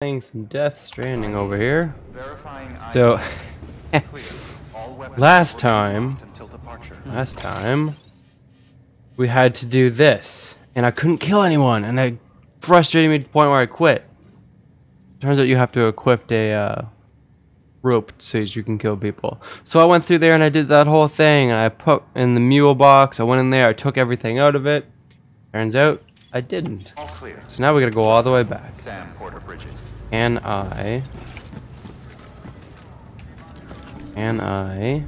Playing some Death Stranding over here. So, clear. All weapons last time, locked until departure. last time, we had to do this, and I couldn't kill anyone, and it frustrated me to the point where I quit. Turns out you have to equip a uh, rope so you can kill people. So I went through there and I did that whole thing, and I put in the mule box. I went in there, I took everything out of it. Turns out I didn't. All clear. So now we gotta go all the way back. Sam Porter Bridges. Can I? Can I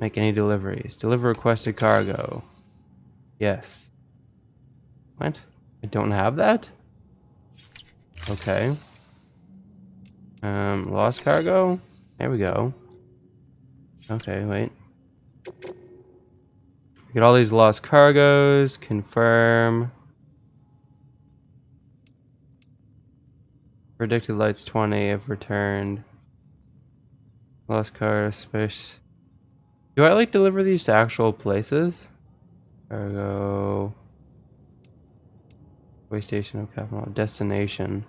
make any deliveries? Deliver requested cargo. Yes. What? I don't have that? Okay. Um, lost cargo? There we go. Okay, wait. Get all these lost cargoes, confirm. Predicted lights 20 have returned. Lost car space. Do I like deliver these to actual places? Cargo. Way station of capital. Destination.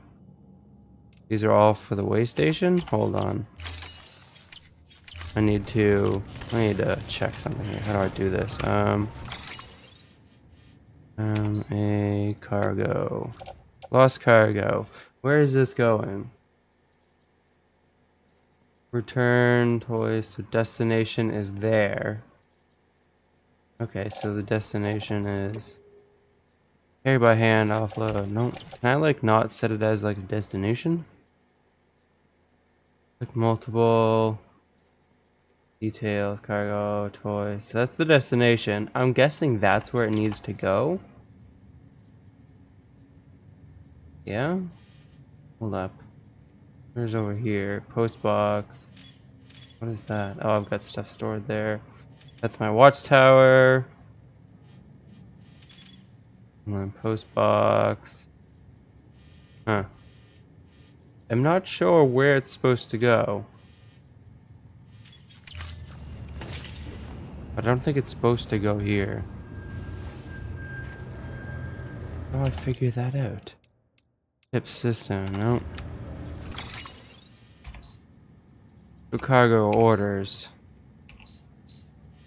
These are all for the way station? Hold on. I need to I need to check something here. How do I do this? Um um a cargo. Lost cargo. Where is this going? Return toys. So destination is there. Okay, so the destination is carry by hand, offload. No, can I like not set it as like a destination? Like multiple details, cargo, toys. So that's the destination. I'm guessing that's where it needs to go. Yeah. Hold up. Where's over here? Post box. What is that? Oh, I've got stuff stored there. That's my watchtower. And then post box. Huh. I'm not sure where it's supposed to go. But I don't think it's supposed to go here. How do I figure that out? Tip system, no. The cargo orders.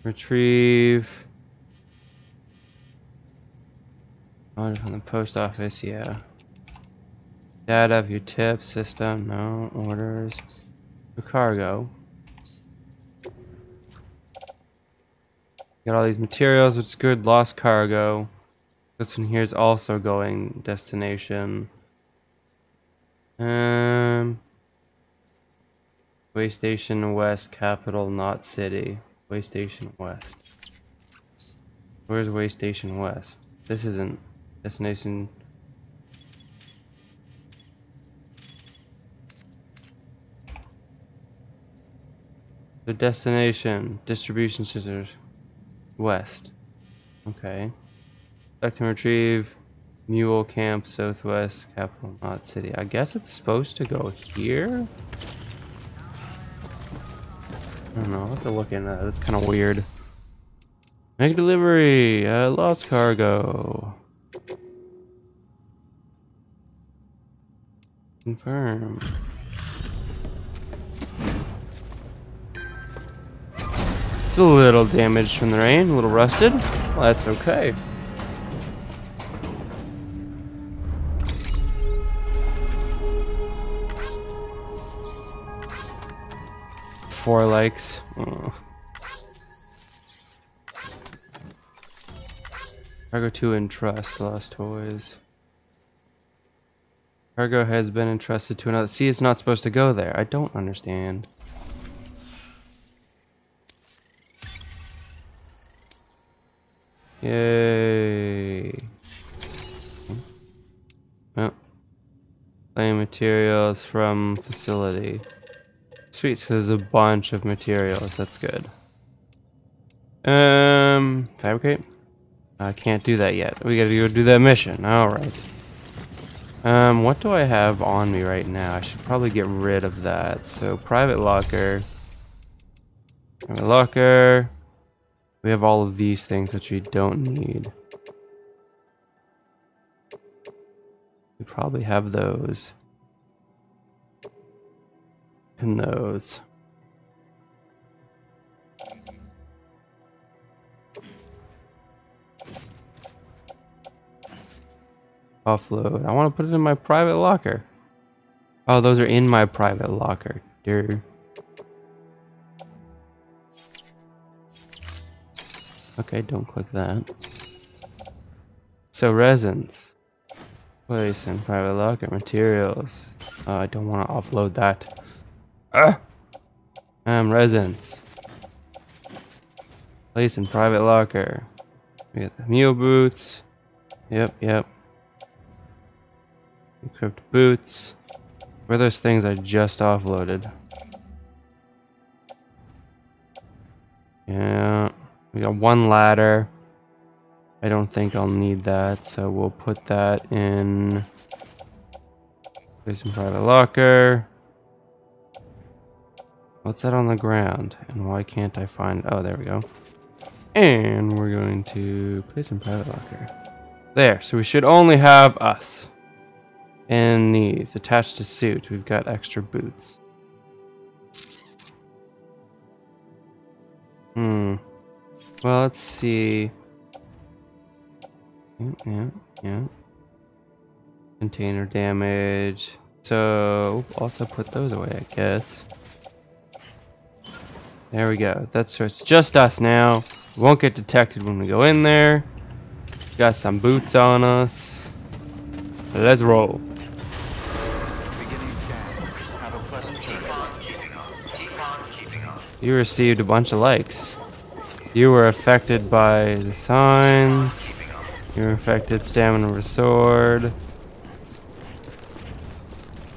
Retrieve. Order from the post office, yeah. Data of your tip system, no. Orders. Cargo. Got all these materials, which is good. Lost cargo. This one here is also going destination. Um, Way Station West, capital, Knot City. Way Station West. Where's Way Station West? This isn't destination. The destination, distribution center, west. Okay. Back and retrieve. Mule Camp, Southwest, Capital Knot City. I guess it's supposed to go here? I don't know, I'll have to look into that. That's kind of weird. Make delivery! Uh, lost cargo. Confirm. It's a little damaged from the rain, a little rusted. Well, that's okay. Four likes. Oh. Cargo 2 entrust lost toys. Cargo has been entrusted to another. See, it's not supposed to go there. I don't understand. Yay. Oh. Claim materials from facility. Sweet, so there's a bunch of materials. That's good. Um, fabricate? I can't do that yet. We gotta go do that mission. Alright. Um, what do I have on me right now? I should probably get rid of that. So, private locker. Private locker. We have all of these things which we don't need. We probably have those. And those. Offload. I want to put it in my private locker. Oh, those are in my private locker. Dear. Okay, don't click that. So resins. Place in private locker materials. Oh, I don't want to offload that. Ah! Um, resins. Place in private locker. We got the mule boots. Yep, yep. Equipped boots. Where those things I just offloaded? Yeah. We got one ladder. I don't think I'll need that, so we'll put that in. Place in private locker. What's that on the ground? And why can't I find... Oh, there we go. And we're going to place in private locker. There, so we should only have us. And these attached to suit. We've got extra boots. Hmm. Well, let's see. Yeah, yeah. Container damage. So, also put those away, I guess. There we go. That's it's just us now. Won't get detected when we go in there. Got some boots on us. Let's roll. You received a bunch of likes. You were affected by the signs. You were affected stamina restored.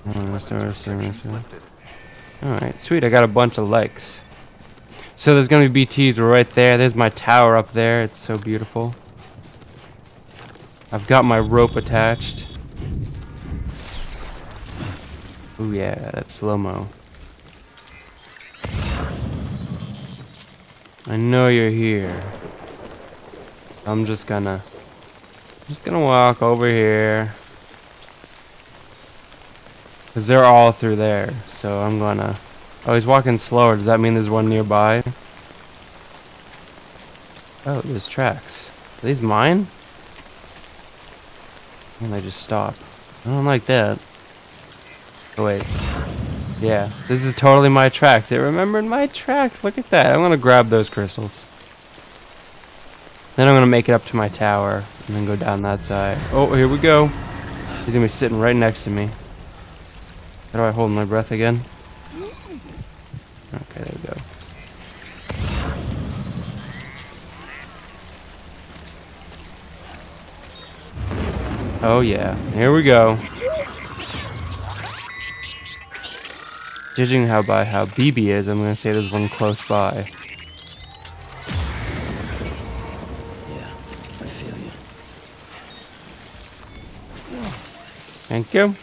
Oh. Alright, sweet. I got a bunch of likes. So there's going to be BTs right there. There's my tower up there. It's so beautiful. I've got my rope attached. Ooh, yeah, that's slow-mo. I know you're here. I'm just gonna... Just gonna walk over here. Because they're all through there. So I'm gonna... Oh, he's walking slower. Does that mean there's one nearby? Oh, there's tracks. Are these mine? And they just stop. I don't like that. Oh, wait. Yeah, this is totally my tracks. It remembered my tracks. Look at that. I'm gonna grab those crystals. Then I'm gonna make it up to my tower and then go down that side. Oh, here we go. He's gonna be sitting right next to me. How do I hold my breath again? Okay, there we go. Oh yeah, here we go. Judging how by how BB is, I'm gonna say there's one close by. Yeah, I feel you. Thank you.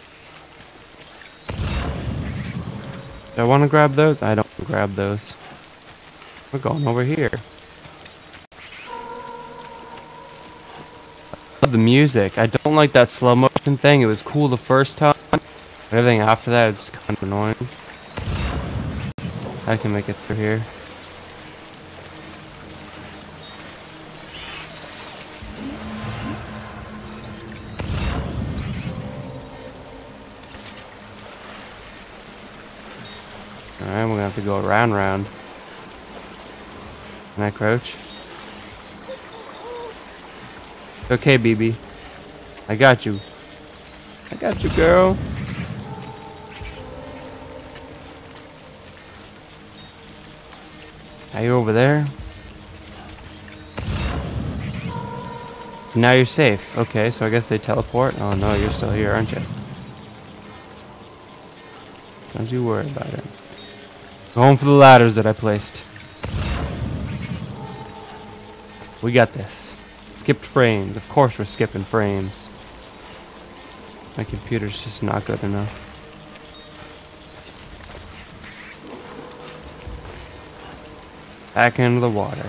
Do I want to grab those? I don't grab those. We're going over here. Love the music. I don't like that slow motion thing. It was cool the first time. Everything after that is kind of annoying. I can make it through here. Alright, we're gonna have to go around round. Can I crouch? Okay, BB. I got you. I got you, girl. Are you over there? Now you're safe. Okay, so I guess they teleport. Oh no, you're still here, aren't you? Don't you worry about it. Going for the ladders that I placed. We got this. Skipped frames. Of course we're skipping frames. My computer's just not good enough. back into the water.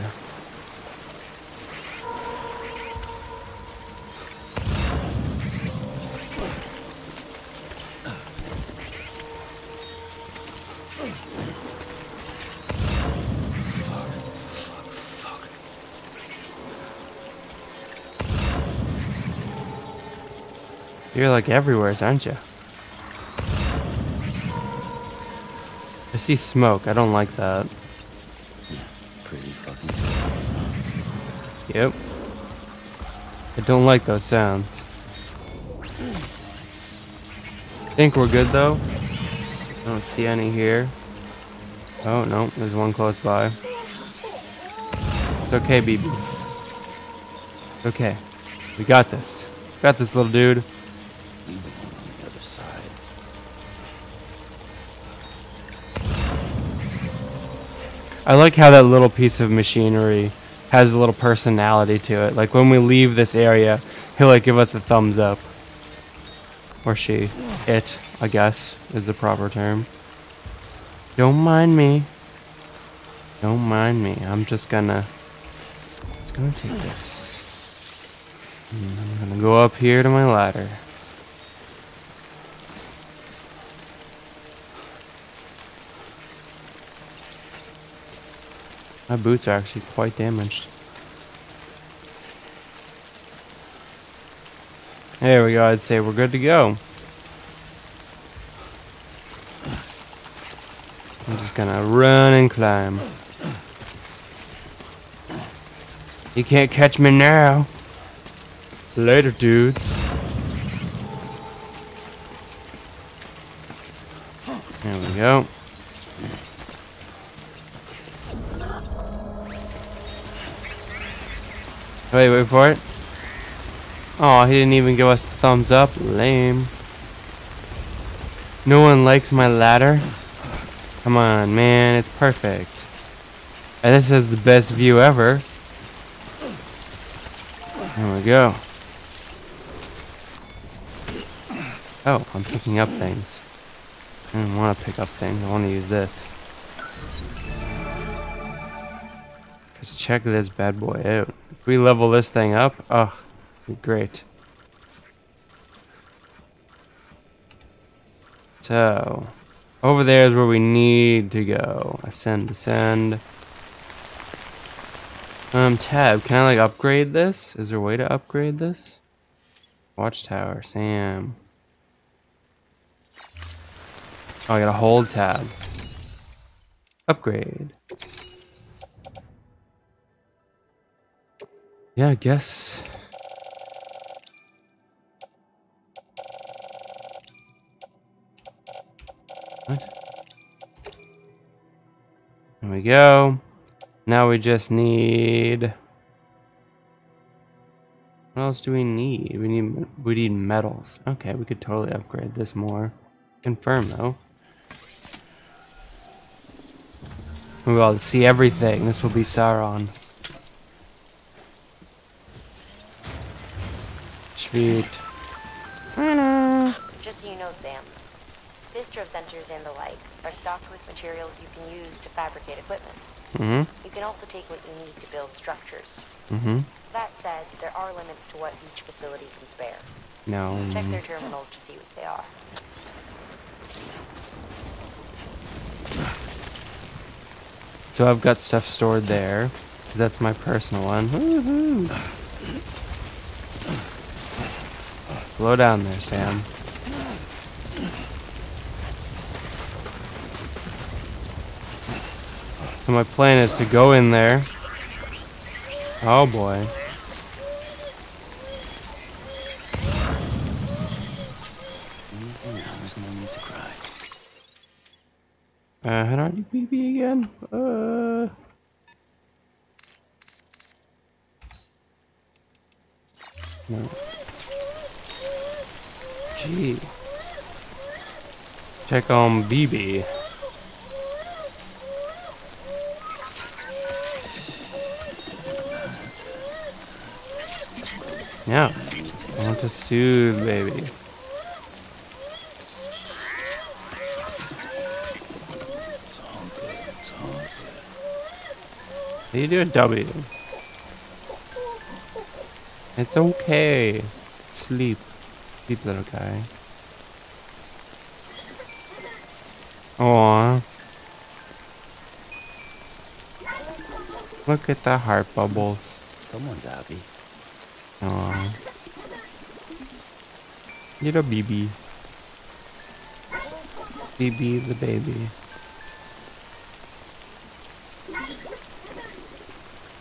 You're like everywhere, aren't you? I see smoke. I don't like that. Yep. I don't like those sounds. think we're good though. I don't see any here. Oh no, there's one close by. It's okay, BB. Okay. We got this. Got this little dude. I like how that little piece of machinery has a little personality to it. Like when we leave this area, he'll like give us a thumbs up. Or she. It, I guess, is the proper term. Don't mind me. Don't mind me. I'm just gonna It's gonna take this. And I'm gonna go up here to my ladder. My boots are actually quite damaged. There we go, I'd say we're good to go. I'm just gonna run and climb. You can't catch me now. Later, dudes. There we go. Wait, wait for it. Oh, he didn't even give us a thumbs up. Lame. No one likes my ladder. Come on, man. It's perfect. And this is the best view ever. There we go. Oh, I'm picking up things. I don't want to pick up things. I want to use this. Let's check this bad boy out. If we level this thing up, oh, great. So, over there is where we need to go. Ascend, ascend. Um, tab, can I like upgrade this? Is there a way to upgrade this? Watchtower, Sam. Oh, I gotta hold tab. Upgrade. Yeah, I guess. What? There we go. Now we just need. What else do we need? We need we need metals. Okay, we could totally upgrade this more. Confirm though. We will see everything. This will be Sauron. Sweet. Just so you know, Sam, bistro centers and the like are stocked with materials you can use to fabricate equipment. Mm-hmm. You can also take what you need to build structures. Mm-hmm. That said, there are limits to what each facility can spare. No. Check their terminals to see what they are. So I've got stuff stored there. That's my personal one. Slow down there, Sam. So my plan is to go in there. Oh boy. Uh, how do I do BB again? Uh. No. Check on BB. Yeah. I want to soothe, baby. You do a W. It's okay. Sleep. Sleep, little guy. Aww. Look at the heart bubbles. Someone's happy. Aww. Little BB. BB the baby.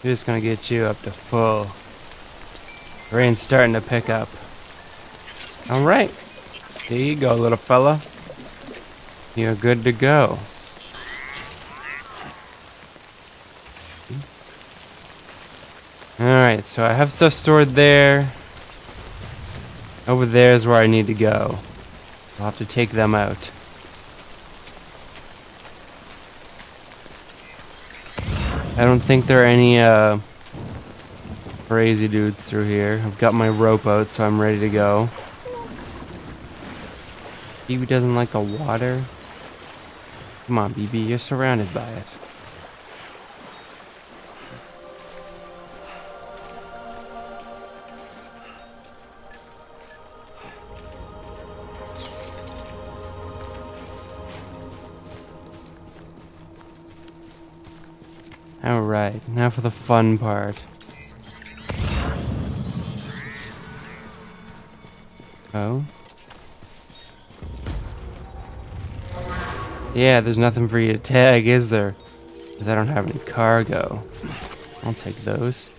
Just gonna get you up to full. Rain's starting to pick up. Alright. There you go, little fella. You're good to go. Alright, so I have stuff stored there. Over there is where I need to go. I'll have to take them out. I don't think there are any uh, crazy dudes through here. I've got my rope out, so I'm ready to go. BB doesn't like the water. Come on, BB, you're surrounded by it. Alright, now for the fun part. Oh? Yeah, there's nothing for you to tag, is there? Because I don't have any cargo. I'll take those.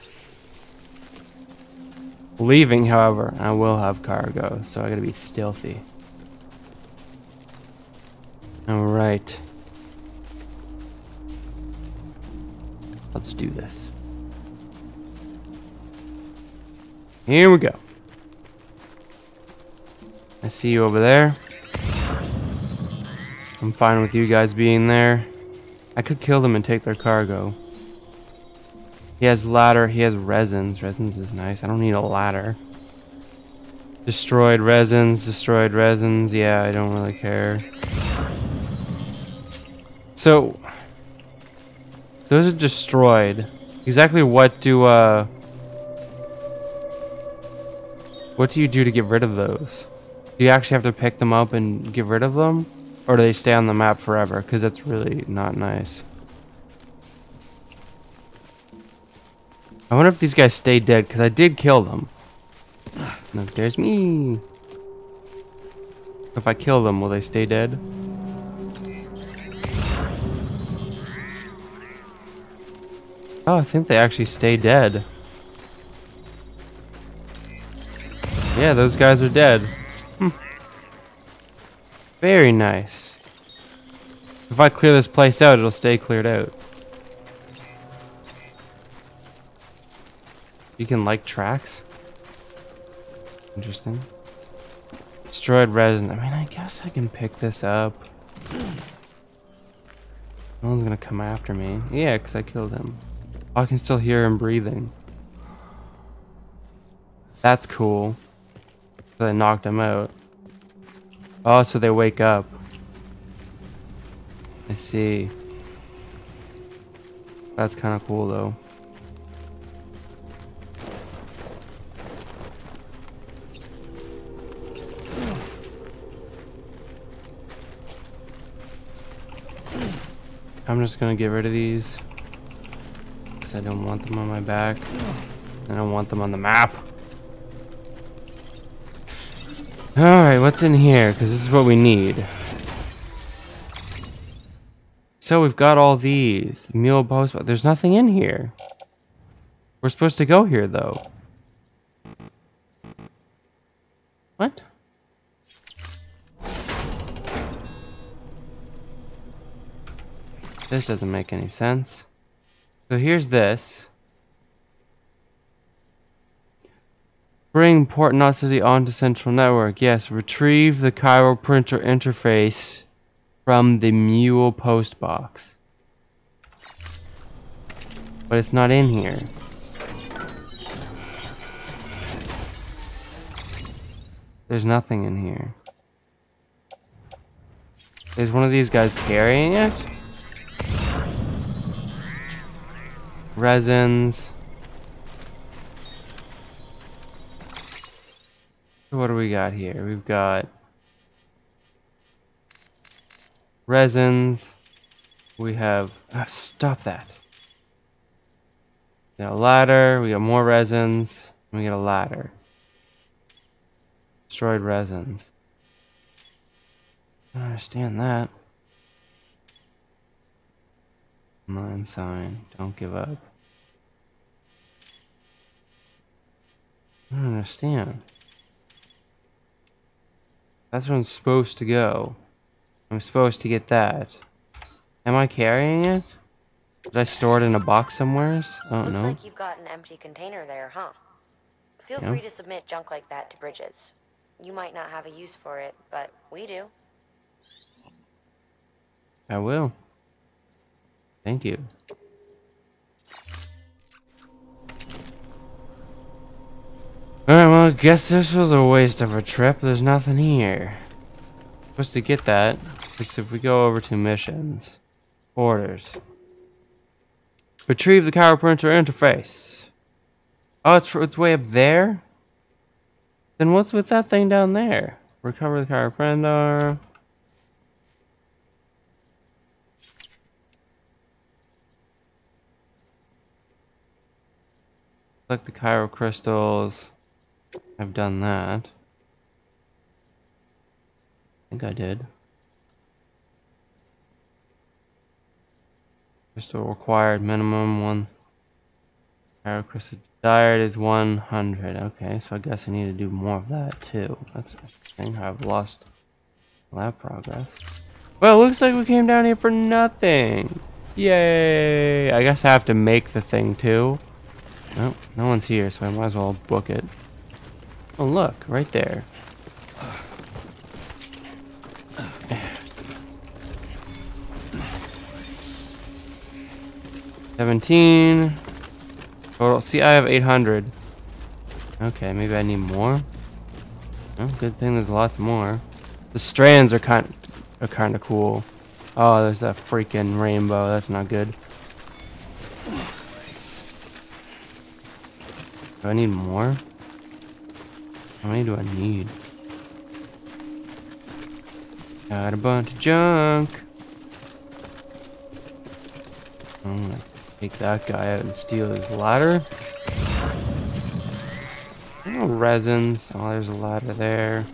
Leaving, however, I will have cargo, so I gotta be stealthy. Alright. Let's do this. Here we go. I see you over there. I'm fine with you guys being there. I could kill them and take their cargo. He has ladder. He has resins. Resins is nice. I don't need a ladder. Destroyed resins. Destroyed resins. Yeah, I don't really care. So, those are destroyed. Exactly what do, uh... What do you do to get rid of those? Do you actually have to pick them up and get rid of them? Or do they stay on the map forever? Because that's really not nice. I wonder if these guys stay dead, because I did kill them. Look, there's me. If I kill them, will they stay dead? Oh, I think they actually stay dead. Yeah, those guys are dead. Hmm. Very nice. If I clear this place out, it'll stay cleared out. You can like tracks? Interesting. Destroyed resin. I mean, I guess I can pick this up. No one's gonna come after me. Yeah, because I killed him. Oh, I can still hear him breathing. That's cool. I knocked him out. Oh, so they wake up. I see. That's kind of cool, though. I'm just gonna get rid of these. Because I don't want them on my back. I don't want them on the map. Alright, what's in here? Because this is what we need. So we've got all these. Mule post. But there's nothing in here. We're supposed to go here, though. What? This doesn't make any sense. So here's this. Bring Port Knot onto Central Network. Yes, retrieve the chiral printer interface from the Mule post box. But it's not in here. There's nothing in here. Is one of these guys carrying it? Resins. What do we got here? We've got resins. We have ah, stop that. We got a ladder. We got more resins. We got a ladder. Destroyed resins. I don't understand that. Online sign. Don't give up. I don't understand. That's where I'm supposed to go. I'm supposed to get that. Am I carrying it? Did I store it in a box somewhere? I don't Looks like you've got an empty container there, huh? Feel Yeah. free to submit junk like that to Bridges. You might not have a use for it, but we do. I will. Thank you. Alright, well, I guess this was a waste of a trip. There's nothing here. Supposed to get that. Because if we go over to missions. Orders. Retrieve the chiral printer interface. Oh, it's, it's way up there? Then what's with that thing down there? Recover the chiral printer. Collect the chiral crystals. I've done that. I think I did. Crystal required minimum one. chiral crystal desired is 100. Okay, so I guess I need to do more of that too. That's a thing. I've lost lab progress. Well, looks like we came down here for nothing. Yay! I guess I have to make the thing too. Nope, no one's here, so I might as well book it. Oh, look, right there. Seventeen. Total. See, I have 800. Okay, maybe I need more. Oh, good thing there's lots more. The strands are kind are kind of cool. Oh, there's that freaking rainbow. That's not good. Do I need more? How many do I need? Got a bunch of junk. I'm gonna take that guy out and steal his ladder. Oh, resins. Oh, there's a ladder there.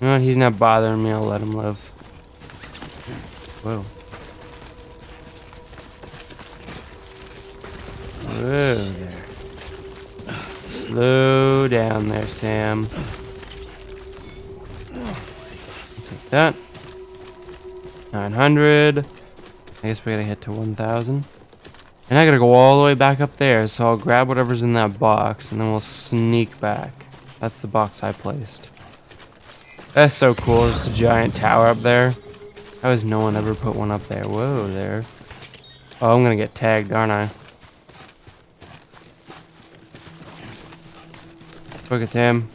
You know what? He's not bothering me. I'll let him live. Whoa. Whoa there. Slow down there, Sam. Take that. 900. I guess we gotta hit to 1,000. And I gotta go all the way back up there, so I'll grab whatever's in that box, and then we'll sneak back. That's the box I placed. That's so cool, just a giant tower up there. How has no one ever put one up there? Whoa, there. Oh, I'm gonna get tagged, aren't I? Look at him.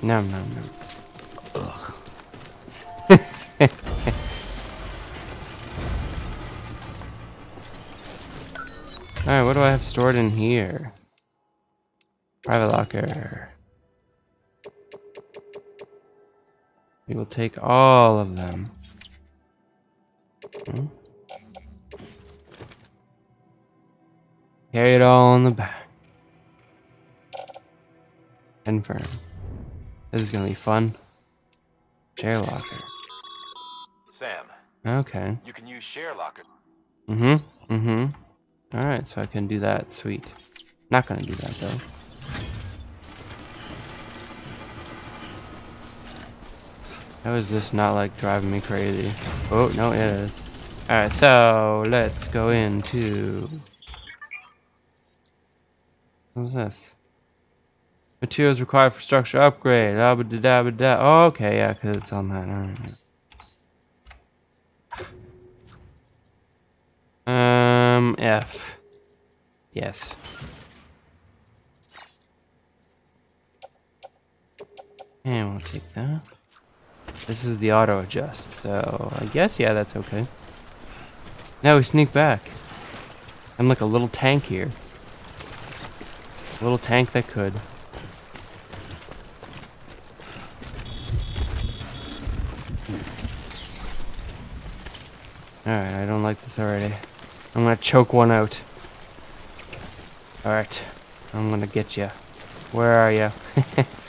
No, no, no. Alright, what do I have stored in here? Private locker. We will take all of them. Hmm? Carry it all in the back. Confirm. This is gonna be fun. Share locker. Sam, Okay. you can use share locker. Mm-hmm. Mm-hmm. Alright, so I can do that. Sweet. Not gonna do that though. How is this not like driving me crazy? Oh, no, it is. Alright, so let's go into. What's this? Materials required for structure upgrade. Ah, da da da. Oh, okay, yeah, because it's on that. Um, F. Yes. And we'll take that. This is the auto adjust, so I guess, yeah, that's okay. Now we sneak back. I'm like a little tank here. A little tank that could. Alright, I don't like this already. I'm gonna choke one out. Alright. I'm gonna get you. Where are you?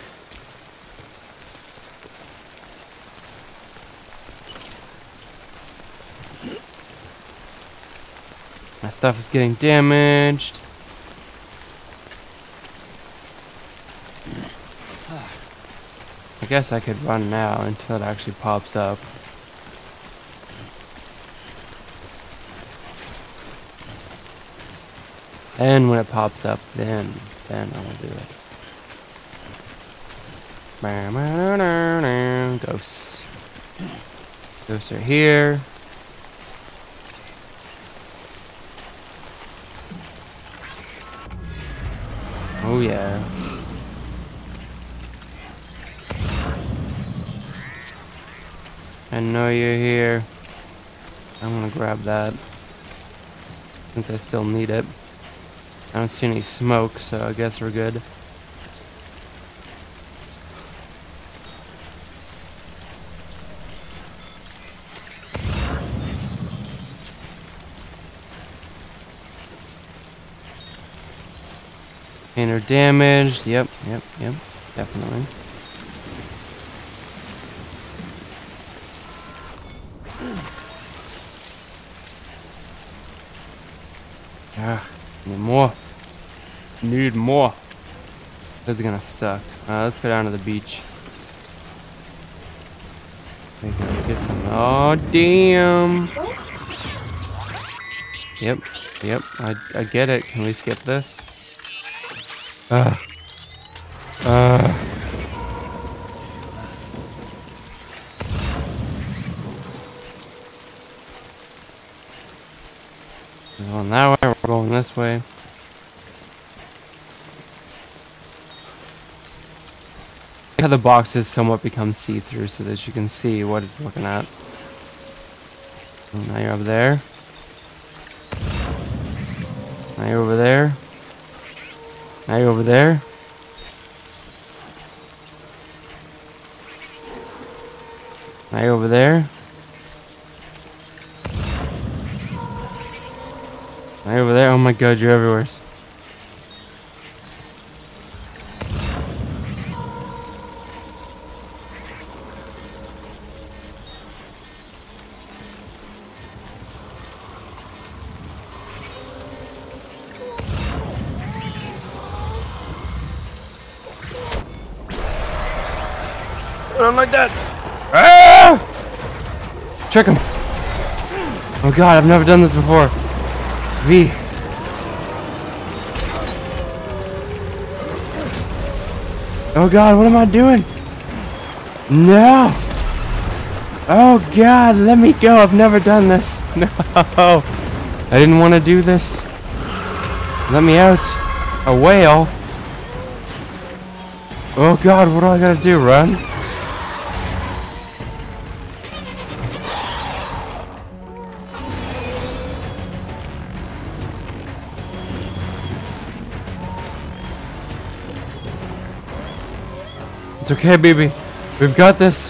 My stuff is getting damaged. I guess I could run now until it actually pops up. And when it pops up, then, then I will do it. Ghosts. Ghosts are here. Oh yeah. I know you're here. I'm gonna grab that. Since I still need it. I don't see any smoke, so I guess we're good. Painter damaged. Yep, yep, yep. Definitely. Ah, need more. Need more. This is gonna suck. Uh, let's go down to the beach. We can get some. Oh damn! Yep, yep. I I get it. Can we skip this? We're going that way, we're going this way. How the boxes somewhat become see-through so that you can see what it's looking at. Now you're up there. Now you're over there. You're over there. You're over there. You're over there. Oh my god, you're everywhere. Trick him. Oh god, I've never done this before. V. Oh god, what am I doing? No. Oh god, let me go. I've never done this. No. I didn't want to do this. Let me out. A whale. Oh god, what do I gotta do? Run? It's okay, baby. We've got this.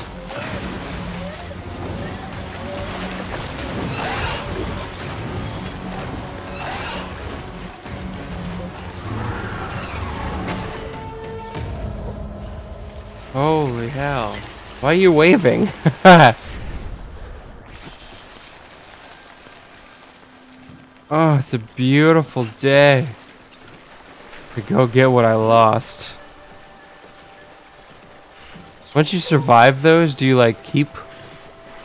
Holy hell. Why are you waving? oh, it's a beautiful day. To go get what I lost. Once you survive those, do you like keep?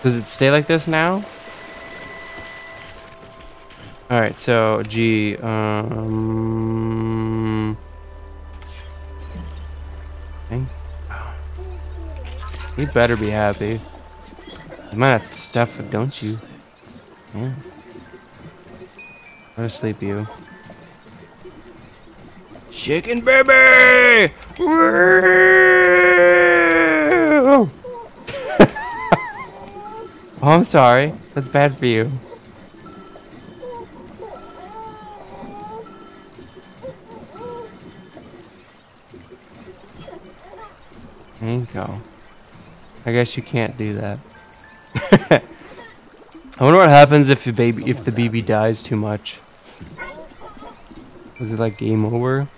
Does it stay like this now? Alright, so G um? You better be happy. You might have stuff, don't you? Yeah. Go to sleep, you. Chicken baby! Oh, I'm sorry. That's bad for you. There you go. I guess you can't do that. I wonder what happens if the baby if the BB dies too much. Is it like game over?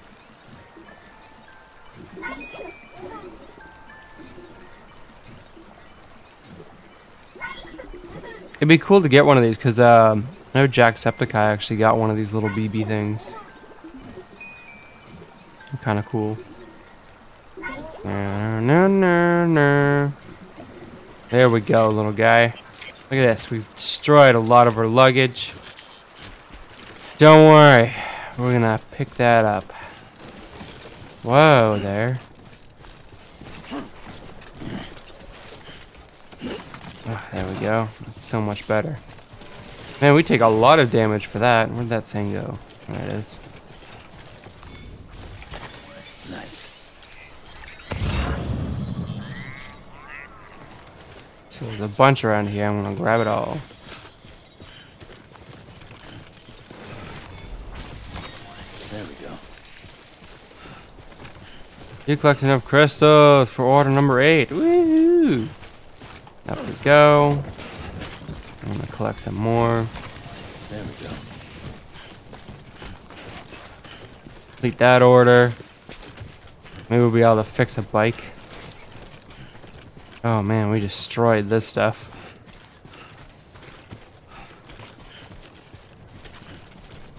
It'd be cool to get one of these because um, I know Jacksepticeye actually got one of these little BB things. Kind of cool. There we go, little guy. Look at this. We've destroyed a lot of our luggage. Don't worry. We're gonna pick that up. Whoa, there. Oh, there we go. So much better. Man, we take a lot of damage for that. Where'd that thing go? There it is. So there's a bunch around here. I'm gonna grab it all. There we go. You collect enough crystals for order number eight. Woo! Up we go. Collect some more. There we go. Complete that order. Maybe we'll be able to fix a bike. Oh man, we destroyed this stuff.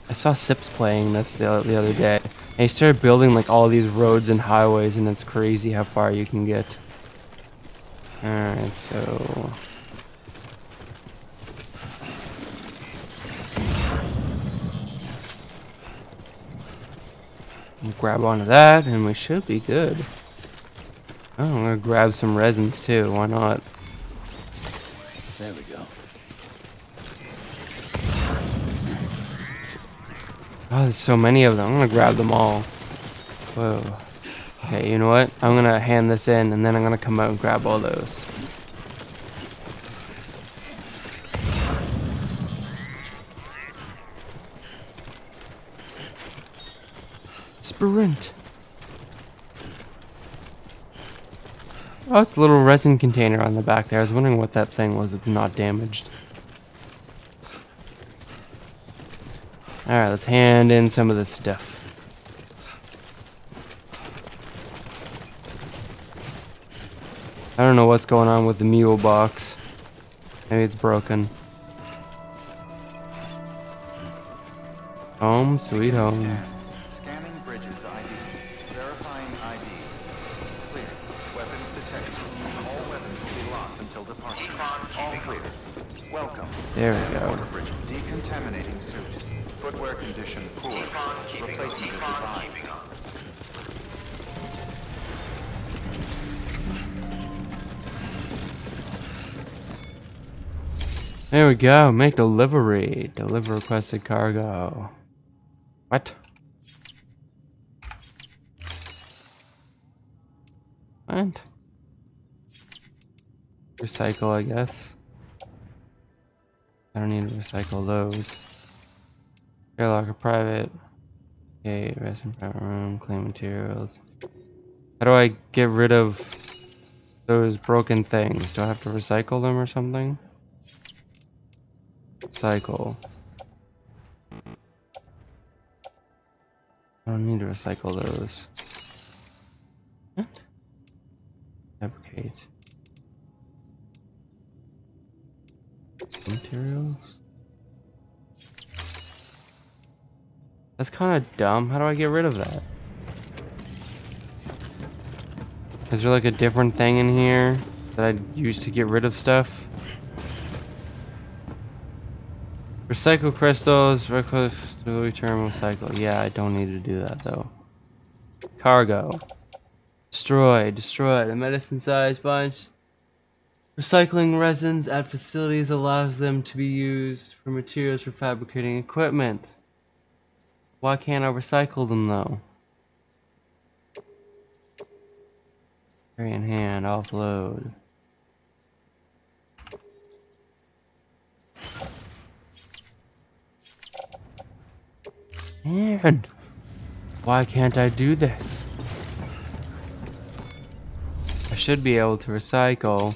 I saw Sips playing this the, the other day. And he started building like all these roads and highways and it's crazy how far you can get. Alright, so... grab onto that and we should be good. Oh, I'm gonna grab some resins too, why not? There we go. Oh, there's so many of them. I'm gonna grab them all. Whoa. Okay, you know what? I'm gonna hand this in and then I'm gonna come out and grab all those. Oh, it's a little resin container on the back there. I was wondering what that thing was. It's not damaged. Alright, let's hand in some of this stuff. I don't know what's going on with the mule box. Maybe it's broken. Home, sweet home. We go. Make delivery. Deliver requested cargo. What? What? Recycle, I guess. I don't need to recycle those. Airlock a private. Okay, rest in private room, clean materials. How do I get rid of those broken things? Do I have to recycle them or something? Recycle. I don't need to recycle those. What? Fabricate. Materials? That's kind of dumb. How do I get rid of that? Is there like a different thing in here that I'd use to get rid of stuff? Recycle crystals, reckless to return recycle. Yeah, I don't need to do that though. Cargo. Destroy, destroy. The medicine sized bunch. Recycling resins at facilities allows them to be used for materials for fabricating equipment. Why can't I recycle them though? Carry in hand, offload. And why can't I do this? I should be able to recycle.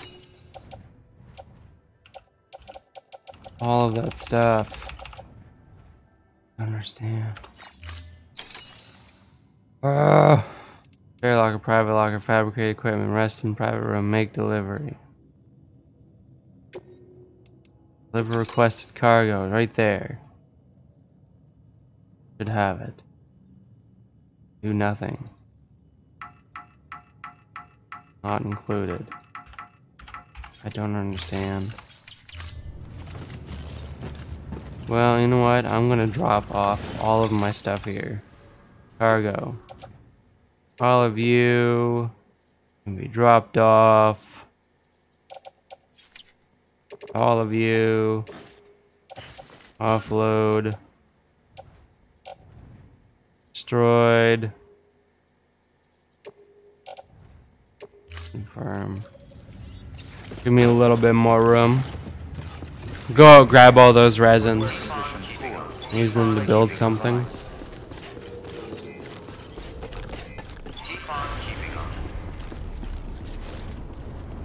all of that stuff. I understand. Uh, share locker, private locker, fabricate equipment, rest in private room, make delivery. Deliver requested cargo, right there. Should have it. Do nothing. Not included. I don't understand. Well, you know what? I'm gonna drop off all of my stuff here. Cargo. All of you can be dropped off. All of you. Offload. Destroyed. Confirm. Give me a little bit more room. Go grab all those resins. Use them to build something.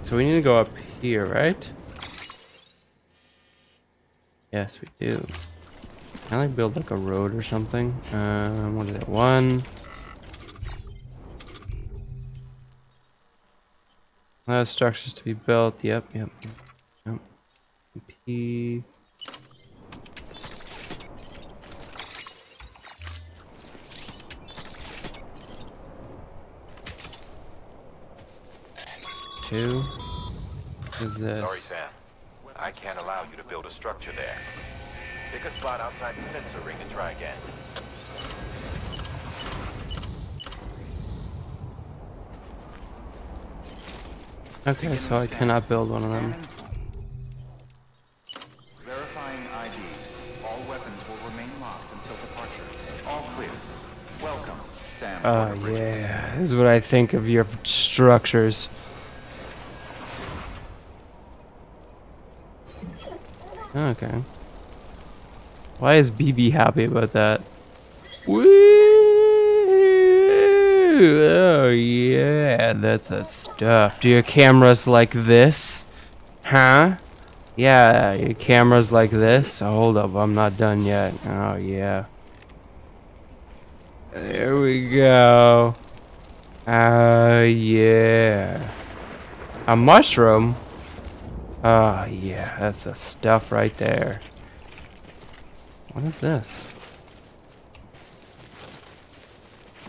So we need to go up here, right? Yes, we do. Can I like build like a road or something? Um, what is it? One. Uh, structures to be built. Yep, yep. yep. P. Two. What is this? Sorry, Sam. I can't allow you to build a structure there. Pick a spot outside the sensor ring and try again. Okay, so I cannot build one of them. Verifying ID. All weapons will remain locked until departure. All clear. Welcome, Sam. Oh yeah, this is what I think of your structures. Okay. Why is BB happy about that? Woo! Oh yeah, that's the stuff. Do your cameras like this? Huh? Yeah, your cameras like this? Oh, hold up, I'm not done yet. Oh yeah. There we go. Oh yeah. A mushroom? Oh yeah, that's the stuff right there. What is this?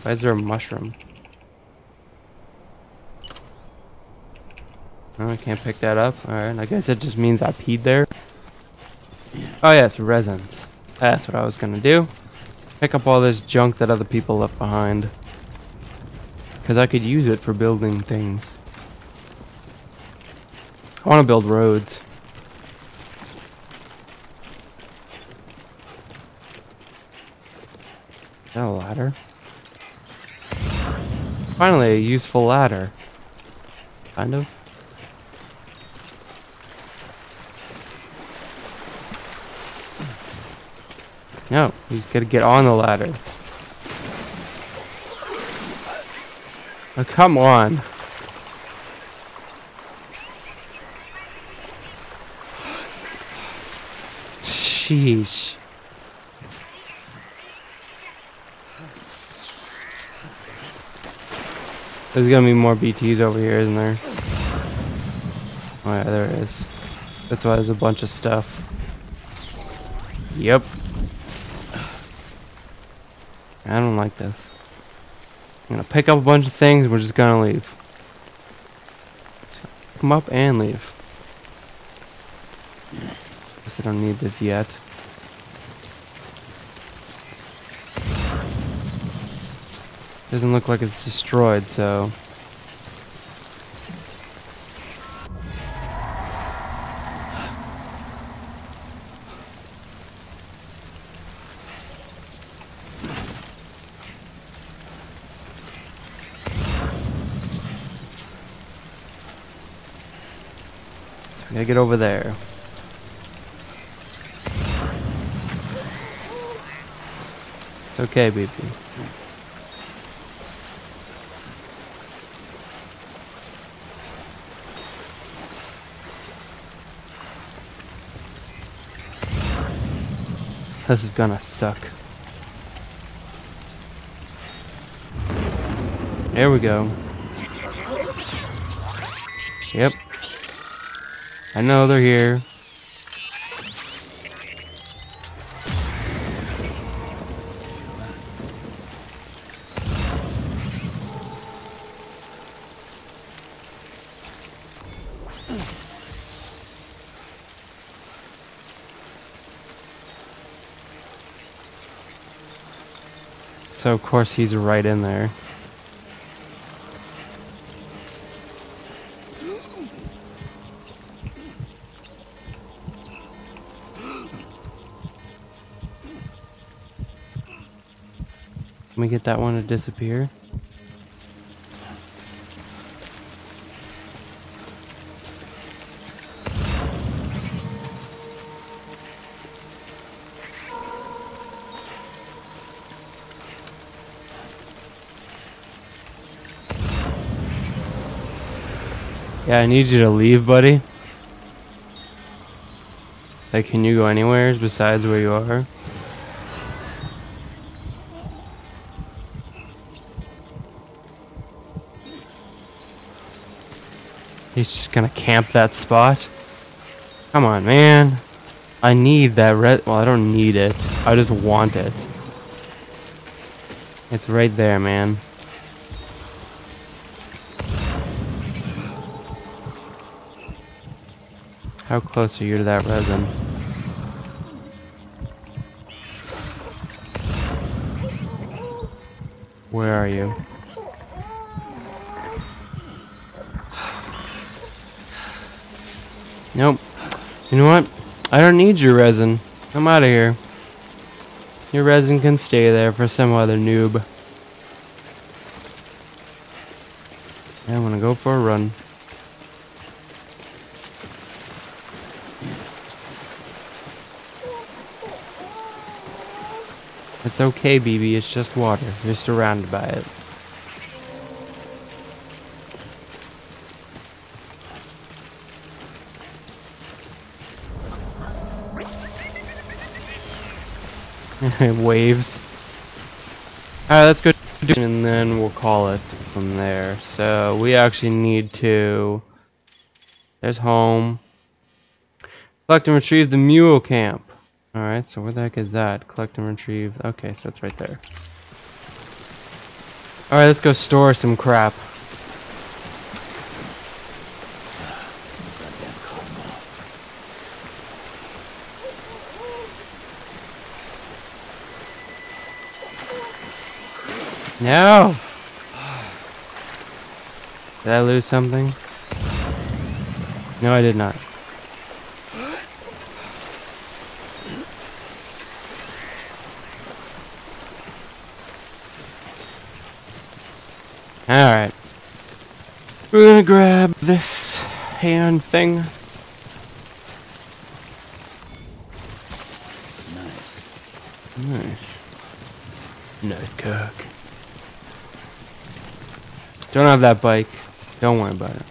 Why is there a mushroom? Oh, I can't pick that up. Alright, I guess it just means I peed there. Oh yes, resins. That's what I was gonna do. Pick up all this junk that other people left behind. Because I could use it for building things. I want to build roads. That a ladder? Finally, a useful ladder. Kind of. No, he's gotta get on the ladder. Oh, come on. Sheesh. There's gonna be more BTs over here, isn't there? Oh yeah, there is. That's why there's a bunch of stuff. Yep. I don't like this. I'm gonna pick up a bunch of things, we're just gonna leave. Come up and leave. Guess I don't need this yet. Doesn't look like it's destroyed, so. Gotta get over there. It's okay, baby. This is gonna suck. There we go. Yep. I know they're here. So of course he's right in there. Can we get that one to disappear? Yeah, I need you to leave, buddy. Like, can you go anywhere besides where you are? He's just gonna camp that spot. Come on, man. I need that red. Well, I don't need it. I just want it. It's right there, man. How close are you to that resin? Where are you? Nope. You know what? I don't need your resin. I'm out of here. Your resin can stay there for some other noob. I'm gonna go for a run. It's okay, BB. It's just water. You're surrounded by it. Waves. Alright, let's go and then we'll call it from there. So we actually need to. There's home. Collect and retrieve the mule camp. Alright, so where the heck is that? Collect and retrieve. Okay, so it's right there. Alright, let's go store some crap. No! Did I lose something? No, I did not. Alright. We're gonna grab this hand thing. Nice. Nice. Nice cook. Don't have that bike. Don't worry about it.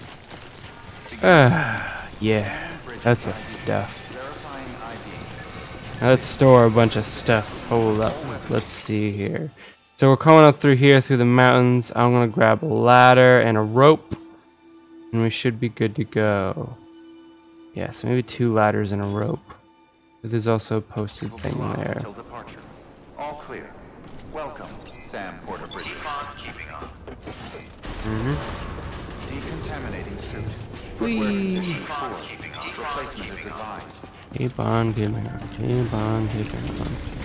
Ah, yeah. That's the stuff. Let's store a bunch of stuff. Hold up. Let's see here. So we're coming up through here through the mountains. I'm gonna grab a ladder and a rope. And we should be good to go. Yeah, so maybe two ladders and a rope. But there's also a posted thing there. Until departure. All clear. Welcome, Sam Porter Bridges. keeping on. Mm-hmm. Decontaminating suit. Whee! Condition four. Replacement is advised. Keep on keeping on. Keep on keeping on.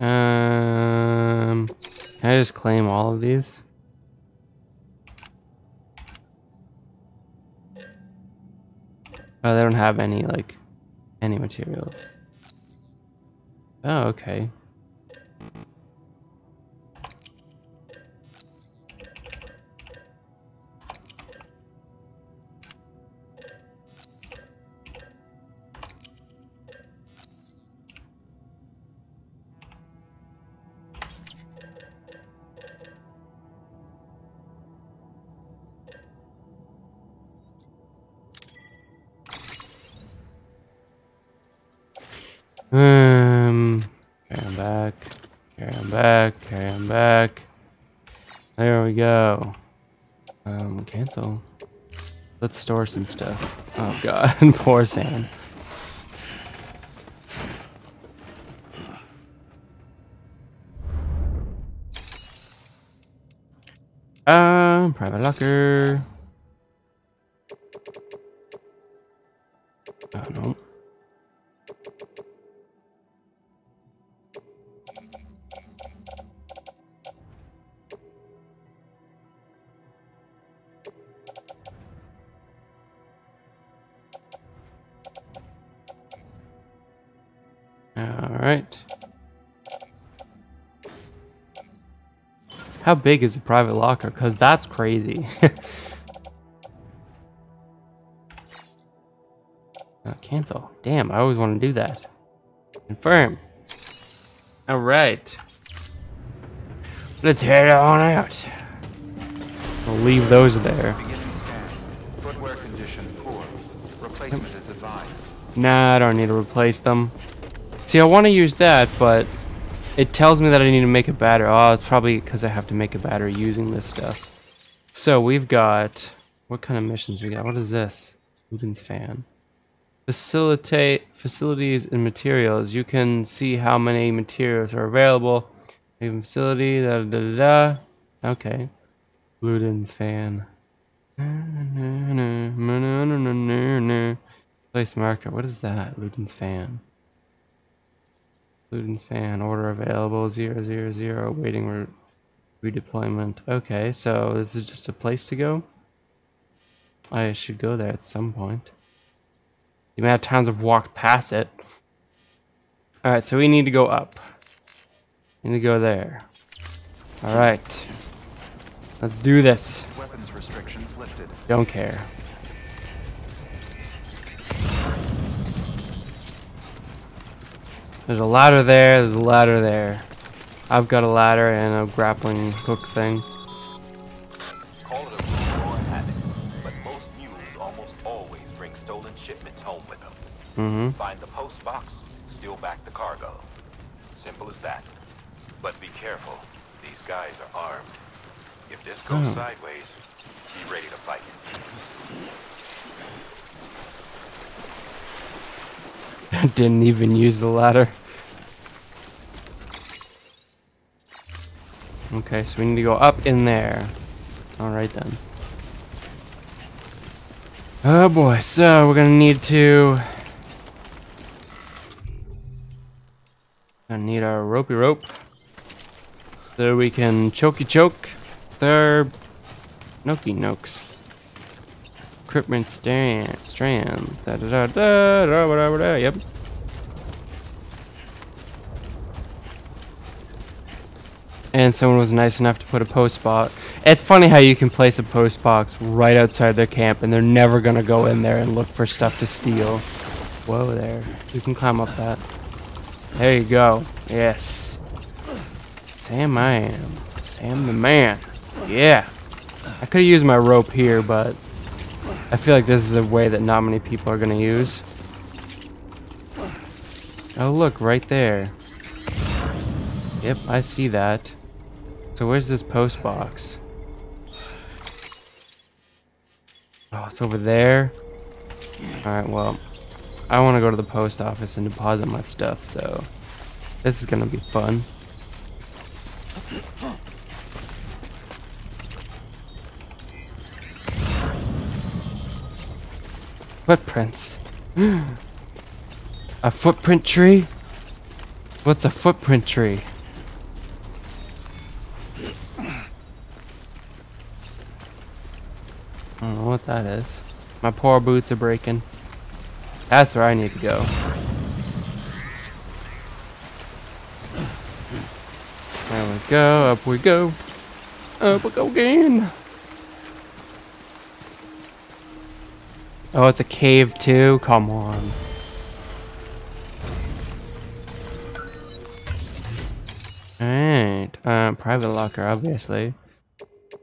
Um, can I just claim all of these? Oh, they don't have any like any materials. Oh, okay. Um, him back, him back, him back. There we go. Um, cancel. Let's store some stuff. Oh god, poor Sam. Um, private locker. Oh no. All right. How big is the private locker? Because that's crazy. Uh, cancel. Damn, I always want to do that. Confirm. All right. Let's head on out. We'll leave those there. Beginning scan. Footwear condition poor. Replacement is advised. Nah, I don't need to replace them. See, I want to use that, but it tells me that I need to make a battery. Oh, it's probably because I have to make a battery using this stuff. So we've got... What kind of missions we got? What is this? Luden's fan. Facilitate facilities and materials. You can see how many materials are available. Even facility, da da da da. Okay. Luden's fan. Place marker. What is that? Luden's fan. Luden's fan. Order available. Zero zero zero. Waiting re redeployment. Okay, so this is just a place to go. I should go there at some point. The amount of times I've walked past it. Alright, so we need to go up. Need to go there. Alright. Let's do this. Weapons restrictions lifted. Don't care. There's a ladder there, there's a ladder there. I've got a ladder and a grappling hook thing. Call it a rule or a habit, but most mules almost always bring stolen shipments home with them. Mm-hmm. Find the post box, steal back the cargo. Simple as that. But be careful. These guys are armed. If this goes Oh. sideways, be ready to fight. Didn't even use the ladder. Okay, so we need to go up in there. Alright then. Oh boy, so we're gonna need to... Gonna need our ropey rope. So we can chokey choke their noki nokes. Equipment stand, strands. Da da da da da da da da. Yep. And someone was nice enough to put a post box. It's funny how you can place a post box right outside their camp and they're never gonna go in there and look for stuff to steal. Whoa there. You can climb up that. There you go. Yes. Sam I am. Sam the man. Yeah. I could have used my rope here, but I feel like this is a way that not many people are gonna use. Oh look, right there. Yep, I see that. So where's this post box? Oh, it's over there. Alright, well, I want to go to the post office and deposit my stuff, so this is gonna be fun. Footprints. a footprint tree? What's a footprint tree? I don't know what that is. My poor boots are breaking. That's where I need to go. There we go, up we go. Up we go again. Oh, it's a cave too? Come on. Alright. Um, private locker, obviously.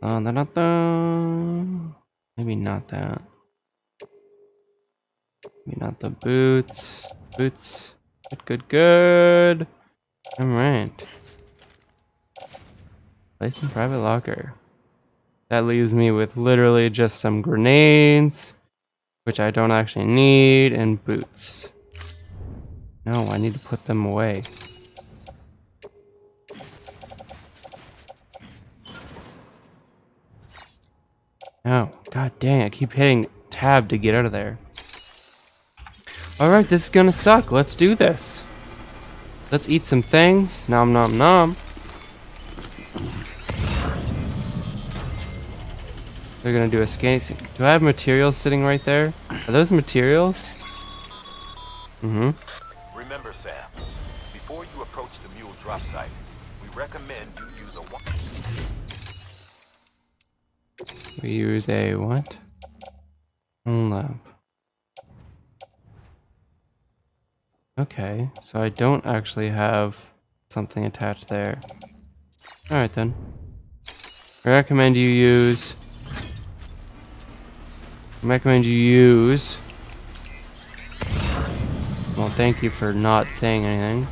Uh, da, da, da. Maybe not that. Maybe not the boots. Boots. Good, good, good. Alright. Place in private locker. That leaves me with literally just some grenades, which I don't actually need, and boots. No, I need to put them away. Oh, god dang, I keep hitting tab to get out of there. Alright, this is gonna suck. Let's do this. Let's eat some things. Nom nom nom. They're gonna do a scan. Do I have materials sitting right there? Are those materials? Mm-hmm. Remember, Sam, before you approach the mule drop site, we recommend you use a. We use a what? Lamp. Okay, so I don't actually have something attached there. Alright then. I recommend you use... I recommend you use... Well, thank you for not saying anything.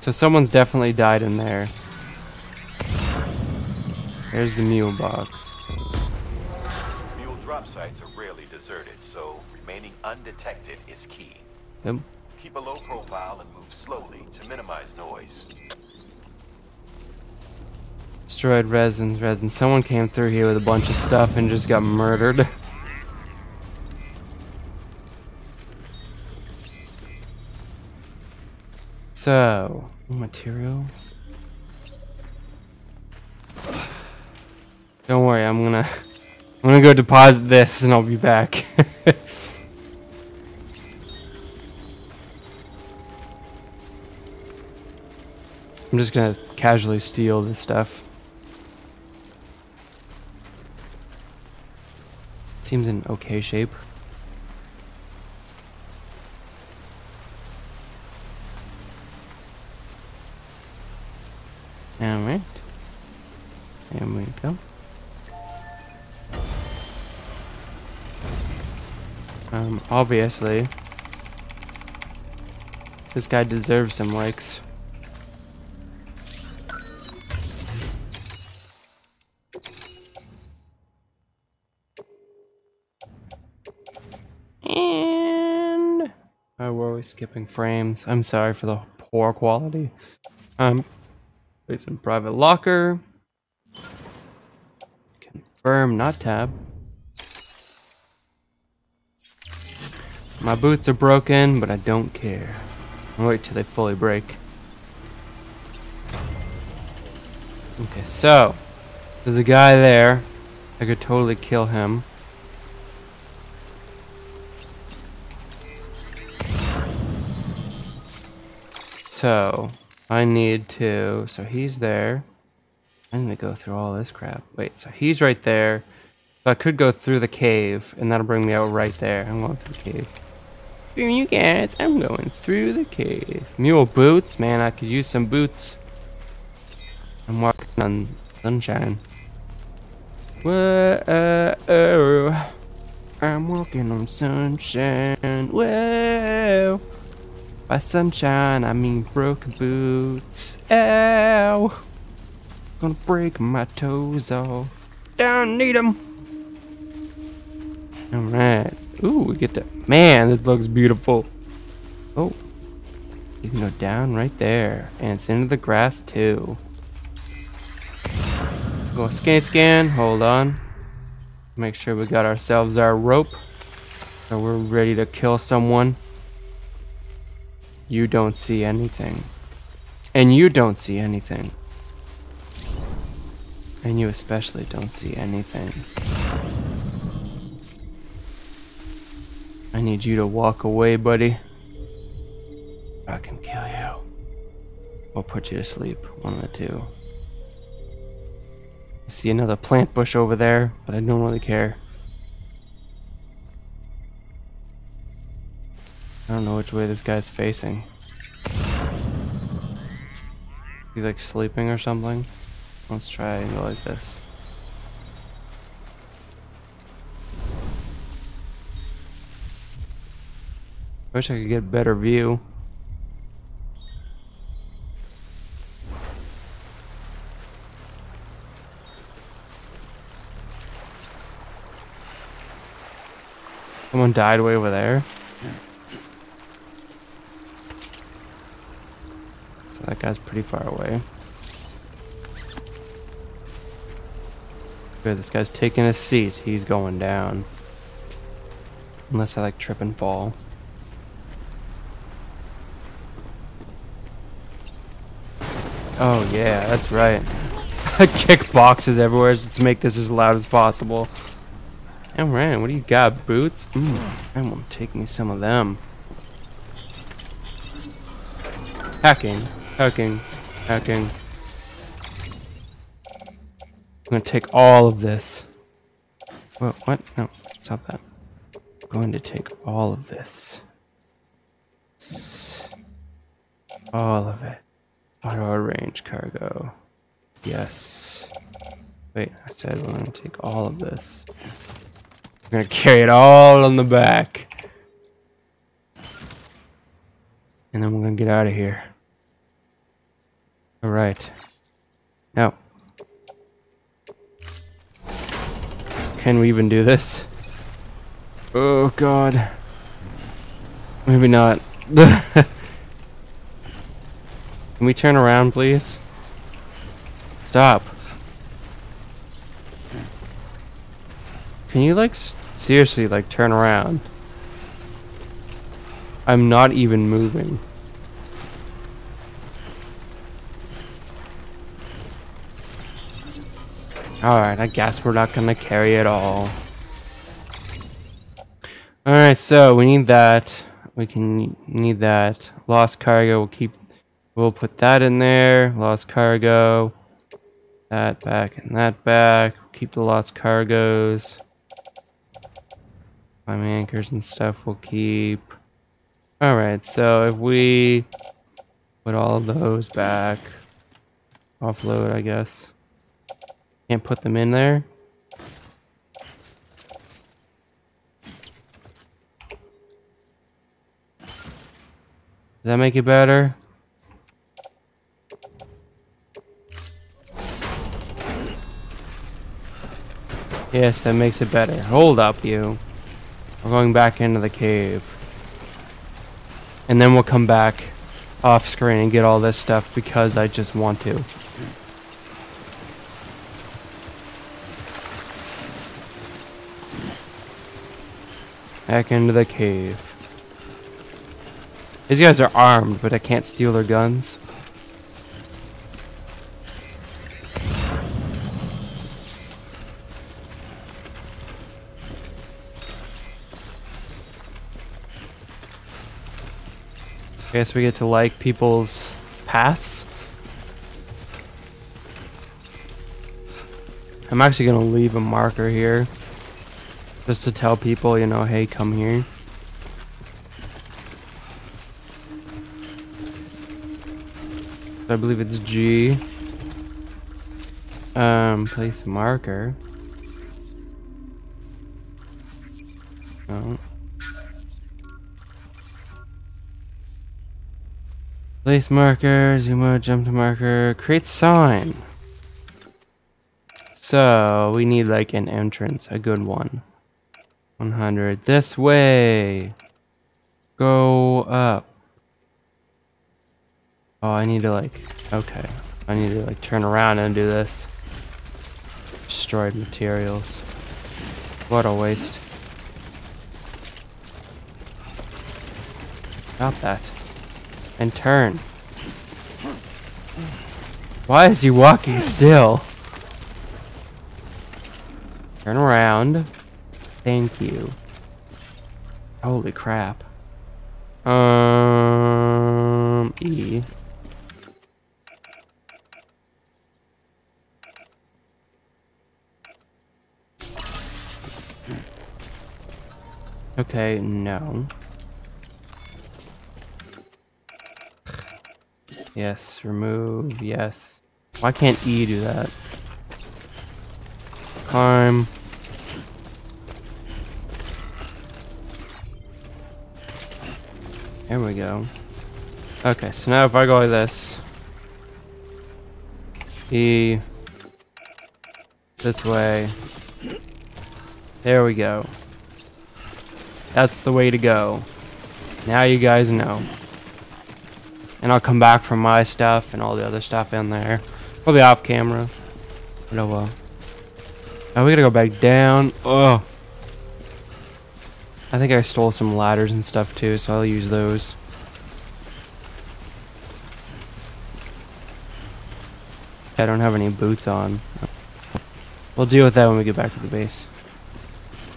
So someone's definitely died in there. There's the mule box. Mule drop sites are rarely deserted, so remaining undetected is key. Yep. Keep a low profile and move slowly to minimize noise. Destroyed resin, resin. Someone came through here with a bunch of stuff and just got murdered. So, materials. Don't worry, I'm gonna I'm gonna go deposit this and I'll be back. I'm just gonna casually steal this stuff. Seems in okay shape. Alright. There we go. Um, obviously, this guy deserves some likes. Skipping frames. I'm sorry for the poor quality. Um, place in private locker. Confirm, not tab. My boots are broken, but I don't care. I'll wait till they fully break. Okay, so there's a guy there. I could totally kill him. So I need to. So he's there. I need to go through all this crap. Wait, so he's right there. So I could go through the cave, and that'll bring me out right there. I'm going through the cave. Screw you guys, I'm going through the cave. Mule boots, man, I could use some boots. I'm walking on sunshine. Whoa, I'm walking on sunshine. Whoa. By sunshine, I mean broken boots. Ow. Gonna break my toes off. Don't need them. Alright. Ooh, we get to. Man, this looks beautiful. Oh. You can go down right there. And it's into the grass too. Go scan, scan. Hold on. Make sure we got ourselves our rope. So we're ready to kill someone. You don't see anything. And you don't see anything. And you especially don't see anything. I need you to walk away, buddy. I can kill you. Or put you to sleep. One of the two. I see another plant bush over there, but I don't really care. I don't know which way this guy's facing. He like sleeping or something? Let's try and go like this. Wish I could get a better view. Someone died way over there. That guy's pretty far away. Good, this guy's taking a seat. He's going down. Unless I like trip and fall. Oh yeah, that's right. Kick boxes everywhere to make this as loud as possible. Alright, what do you got? Boots? Mm, I want to take me some of them. Hacking, hacking, hacking. I'm gonna take all of this. Whoa, what? No, stop that. I'm going to take all of this. All of it. Auto arrange cargo. Yes. Wait, I said we're gonna take all of this. We're gonna carry it all on the back. And then we're gonna get out of here. Alright. Now. Can we even do this? Oh god. Maybe not. Can we turn around, please? Stop. Can you, like, seriously, like, turn around? I'm not even moving. Alright, I guess we're not gonna carry it all. Alright, so we need that. We can need that. Lost cargo, we'll keep we'll put that in there. Lost cargo. That back and that back. Keep the lost cargoes. Climb anchors and stuff we'll keep. Alright, so if we put all those back. Offload, I guess. Can't put them in there. Does that make it better? Yes, that makes it better. Hold up, you. We're going back into the cave. And then we'll come back off screen and get all this stuff because I just want to. Back into the cave. These guys are armed, but I can't steal their guns. I Guess we get to like people's paths. I'm actually gonna leave a marker here. Just to tell people, you know, hey, come here. I believe it's G. Um, place marker. Oh. Place marker, zoom out, jump to marker, create sign. So, we need like an entrance, a good one. 100. This way. Go up. Oh, I need to like, okay. I need to like turn around and do this. Destroyed materials. What a waste. Stop that. And turn. Why is he walking still? Turn around. Thank you. Holy crap. Um, E. Okay, no. Yes, remove, yes. Why can't E do that? Climb. There we go. Okay, so now if I go like this, E, this way, there we go. That's the way to go. Now you guys know. And I'll come back for my stuff and all the other stuff in there. Probably off camera. But oh well. Oh, we gotta go back down. Oh. I think I stole some ladders and stuff too, so I'll use those. I don't have any boots on. We'll deal with that when we get back to the base.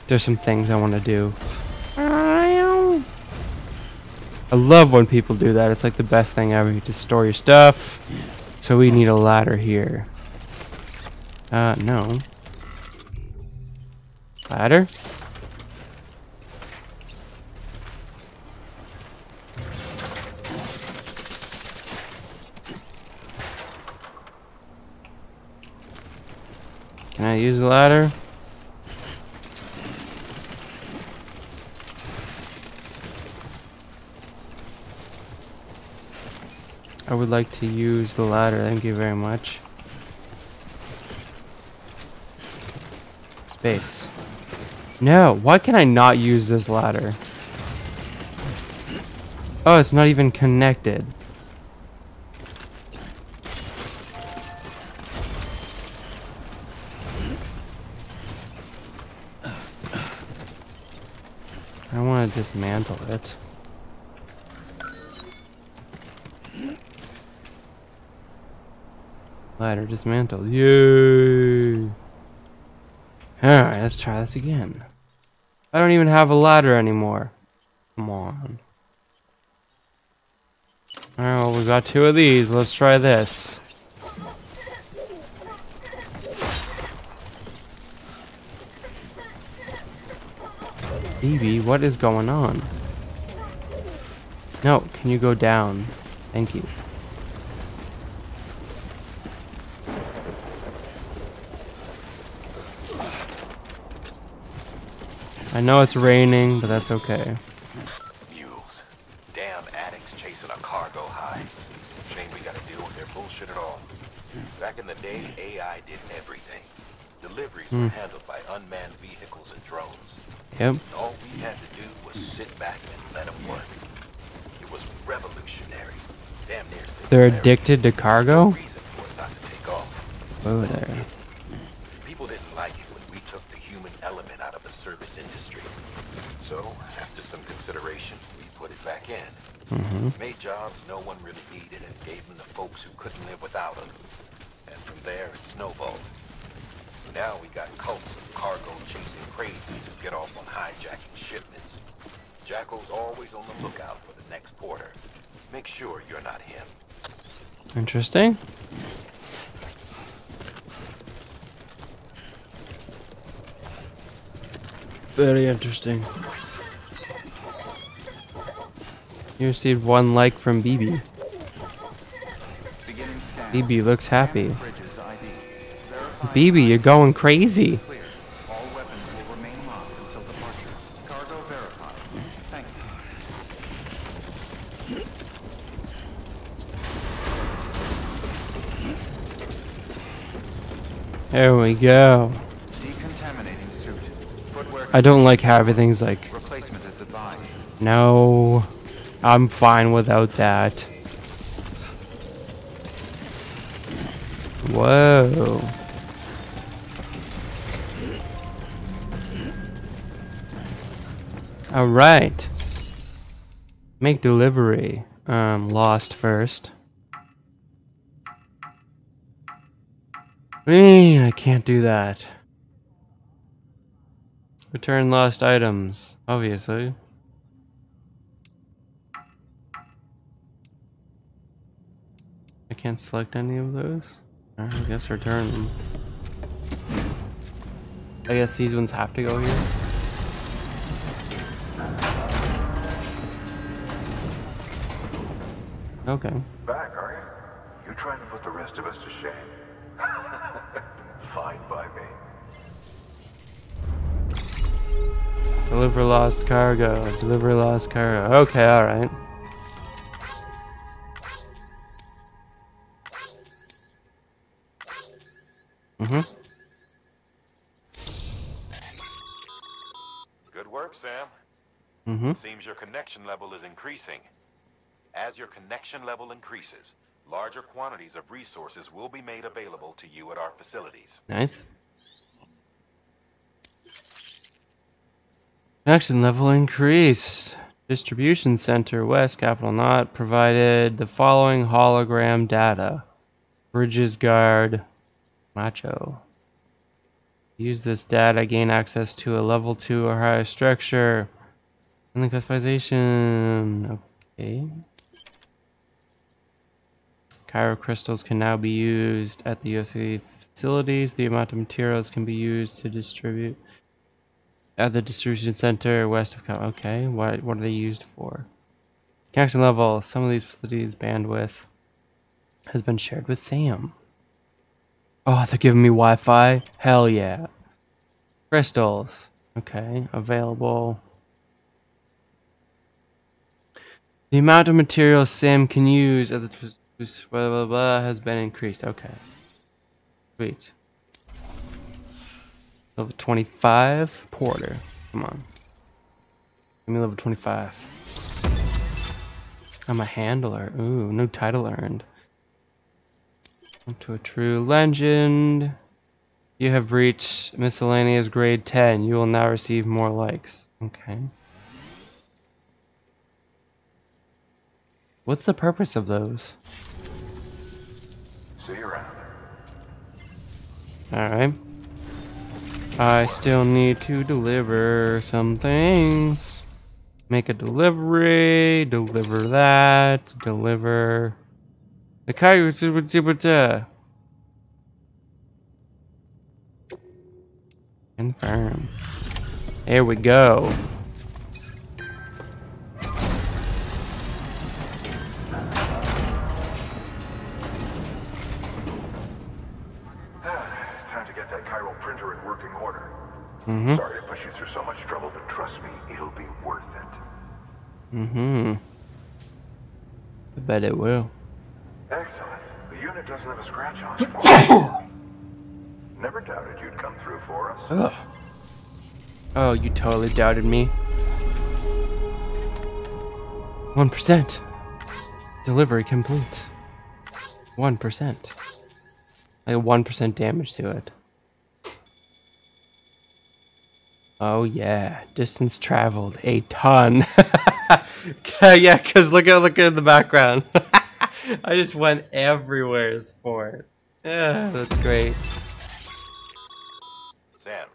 There's some things I want to do. I love when people do that. It's like the best thing ever. Just store your stuff. So we need a ladder here. Uh, no. Ladder? Use the ladder? I would like to use the ladder, thank you very much. Space. No, why can I not use this ladder? Oh, it's not even connected. I want to dismantle it. Ladder dismantled. Yay! Alright, let's try this again. I don't even have a ladder anymore. Come on. Alright, well, we got two of these. Let's try this. Phoebe, what is going on? No, can you go down? Thank you. I know it's raining, but that's okay. Mules. Damn addicts chasing a cargo high. Shame we gotta deal with their bullshit at all. Back in the day, AI did everything. Deliveries were hmm. handled by unmanned vehicles and drones. Yep. They're addicted to cargo? Reason for it not to take off. Whoa there. People didn't like it when we took the human element out of the service industry. So, after some consideration, we put it back in. Made jobs no one really needed and gave them to folks who couldn't live without them. And from there, it snowballed. Now we got cults of cargo chasing crazies who get off on hijacking shipments. Jackal's always on the lookout for the next porter. Make sure you're not him. Interesting. Very interesting. You received one like from BB. BB looks happy. BB, you're going crazy. clear. All weapons will remain locked until departure. Cargo verified. Thank you. There we go. Decontaminating suit. Footwear I don't like how everything's like, replacement is advised. no, I'm fine without that. Whoa. All right. Make delivery. Um, lost first. Man, I can't do that. Return lost items, obviously. Can't select any of those. I guess return them. I guess these ones have to go here. Okay. Back, are you? You're trying to put the rest of us to shame. Fine by me. Deliver lost cargo. Deliver lost cargo. Okay, alright. Your connection level is increasing. As your connection level increases, larger quantities of resources will be made available to you at our facilities. Nice. Connection level increase. Distribution center west capital not provided the following hologram data. Bridges guard macho. Use this data gain access to a level 2 or higher structure. And the customization. Okay. chiral crystals can now be used at the UFC facilities. The amount of materials can be used to distribute at the distribution center west of. Cairo. Okay, what what are they used for? Connection level. Some of these facilities bandwidth has been shared with Sam. Oh, they're giving me Wi-Fi. Hell yeah. Crystals. Okay, available. The amount of material Sam can use at the blah blah blah has been increased. Okay. Sweet. Level 25 Porter. Come on. Give me level 25. I'm a handler. Ooh, no title earned. To a true legend. You have reached miscellaneous grade 10. You will now receive more likes. Okay. What's the purpose of those? See you around. Alright. I still need to deliver some things. Make a delivery, deliver that, deliver the Cairo super super Confirm. There we go. Mm-hmm. Sorry to push you through so much trouble, but trust me, it'll be worth it. Mm-hmm. I bet it will. Excellent. The unit doesn't have a scratch on it. Never doubted you'd come through for us. Ugh. Oh, you totally doubted me. One percent. Delivery complete. One percent. Like one percent damage to it. Oh yeah, distance traveled a ton. yeah, cause look at look at the background. I just went everywhere for it. Yeah, that's great. Sam,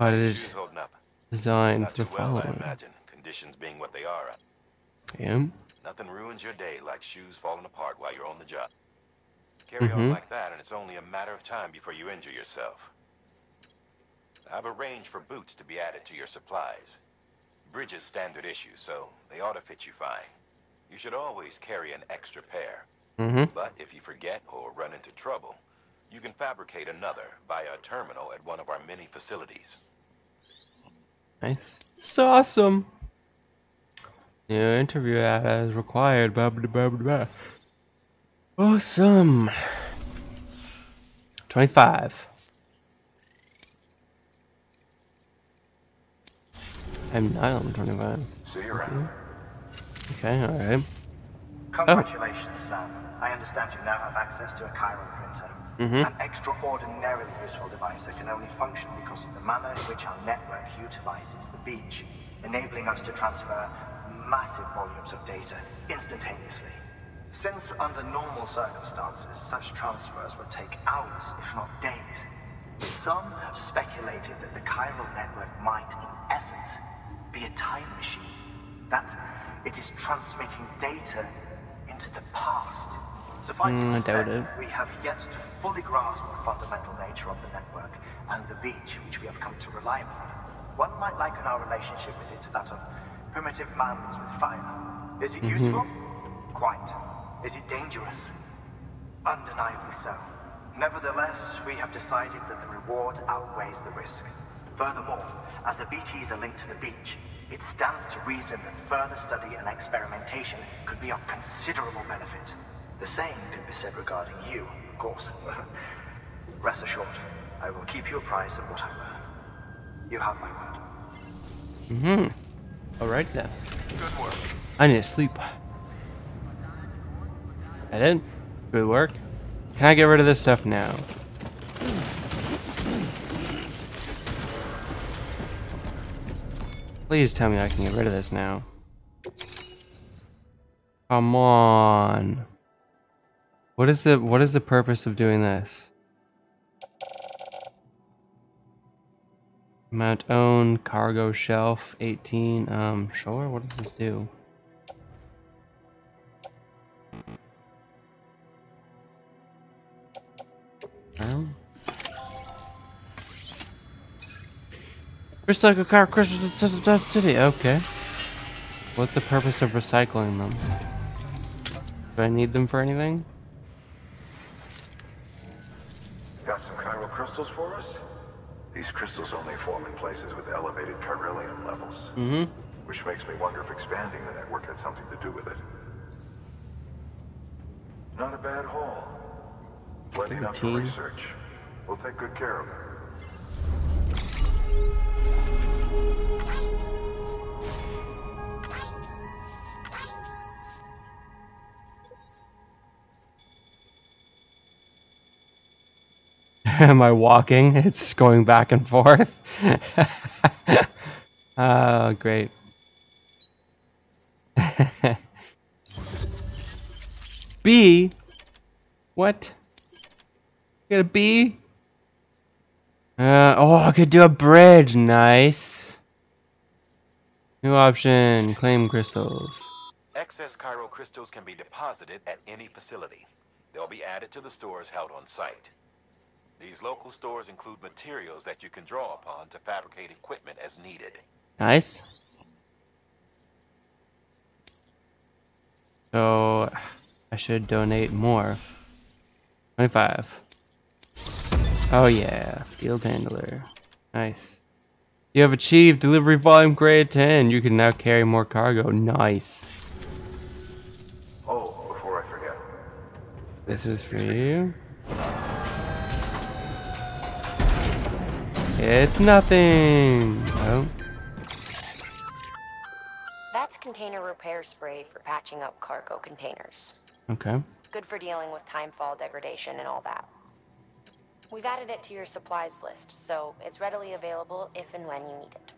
it is shoes holding up. designed Not for too well, I imagine. Conditions being what they are. Yeah. Nothing ruins your day like shoes falling apart while you're on the job. Carry on Mhm. like that, and it's only a matter of time before you injure yourself. I've arranged for boots to be added to your supplies. Bridges standard issue, so they ought to fit you fine. You should always carry an extra pair. Mm-hmm. But if you forget or run into trouble, you can fabricate another via a terminal at one of our many facilities. Nice. It's awesome. New interview as required. Blah, blah, blah, blah, blah. Awesome. 25. I'm not on 25. See you around. Okay, alright. Congratulations, Sam. I understand you now have access to a chiral printer. Mm-hmm. An extraordinarily useful device that can only function because of the manner in which our network utilizes the beach, enabling us to transfer massive volumes of data instantaneously. Since under normal circumstances, such transfers would take hours, if not days, some have speculated that the chiral network might, in essence, be a time machine. That it is transmitting data into the past. Suffice Mm, it to say, it. we have yet to fully grasp the fundamental nature of the network and the beach which we have come to rely upon. One might liken our relationship with it to that of primitive mans with fire. Is it useful? Quite. Is it dangerous? Undeniably so. Nevertheless, we have decided that the reward outweighs the risk. Furthermore, as the BTs are linked to the beach, it stands to reason that further study and experimentation could be of considerable benefit. The same could be said regarding you, of course. Rest assured, I will keep you apprised of what I learn. You have my word. Mm-hmm. Alright then. Good work. I need to sleep. I did. Good work. Can I get rid of this stuff now? Please tell me I can get rid of this now. Come on. What is the what is the purpose of doing this? Mount own cargo shelf 18 um sure what does this do? Um, Recycle chiral crystals to the city. Okay. What's the purpose of recycling them? Do I need them for anything? Got some chiral crystals for us? These crystals only form in places with elevated chiralium levels. Mm-hmm. Which makes me wonder if expanding the network had something to do with it. Not a bad haul. Plenty enough for research. We'll take good care of it. Am I walking? It's going back and forth. oh, great. B? What? You Got a B? Uh, oh, I could do a bridge. Nice. New option. Claim crystals. Excess chiral crystals can be deposited at any facility. They'll be added to the stores held on site. These local stores include materials that you can draw upon to fabricate equipment as needed. Nice. So, I should donate more. 25. Oh yeah, skilled handler. Nice. You have achieved delivery volume grade 10. You can now carry more cargo. Nice. Oh, before I forget. This is for you. It's nothing. Oh, That's container repair spray for patching up cargo containers. okay. Good for dealing with timefall degradation and all that. We've added it to your supplies list, so it's readily available if and when you need it.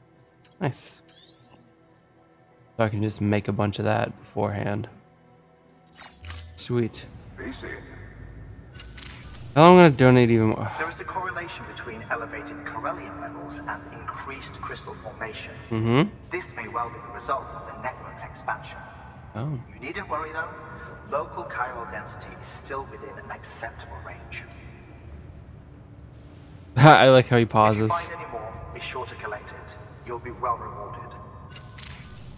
Nice. So I can just make a bunch of that beforehand. Sweet. BC. Well, I'm gonna donate even more. There is a correlation between elevated chiralium levels and increased crystal formation. Mm-hmm. This may well be the result of the network's expansion. Oh. You needn't worry though. Local chiral density is still within an acceptable range. I like how he pauses. more, sure to collect it. You'll be well.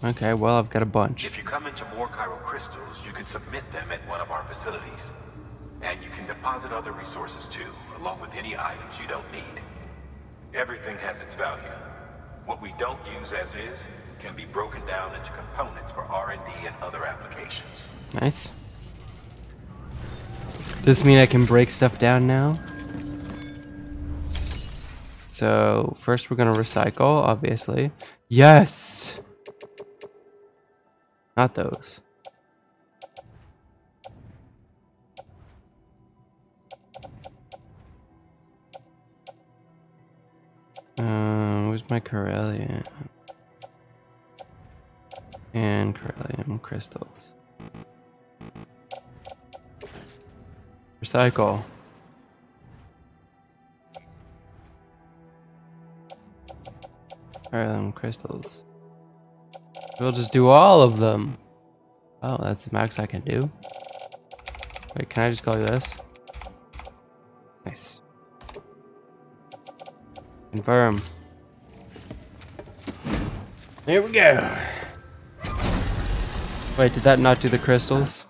Okay, well, I've got a bunch. If you come into more chiral crystals, you can submit them at one of our facilities. And you can deposit other resources too, along with any items you don't need. Everything has its value. What we don't use as is can be broken down into components for R&D and other applications. Nice. Does this mean I can break stuff down now? So, first we're gonna recycle, obviously. Yes! Not those. Um, where's my Corellium? And Corellium crystals. Recycle. Corellium crystals. We'll just do all of them. Oh, that's the max I can do. Wait, can I just call you this? Nice. Confirm. Here we go. Wait, did that not do the crystals?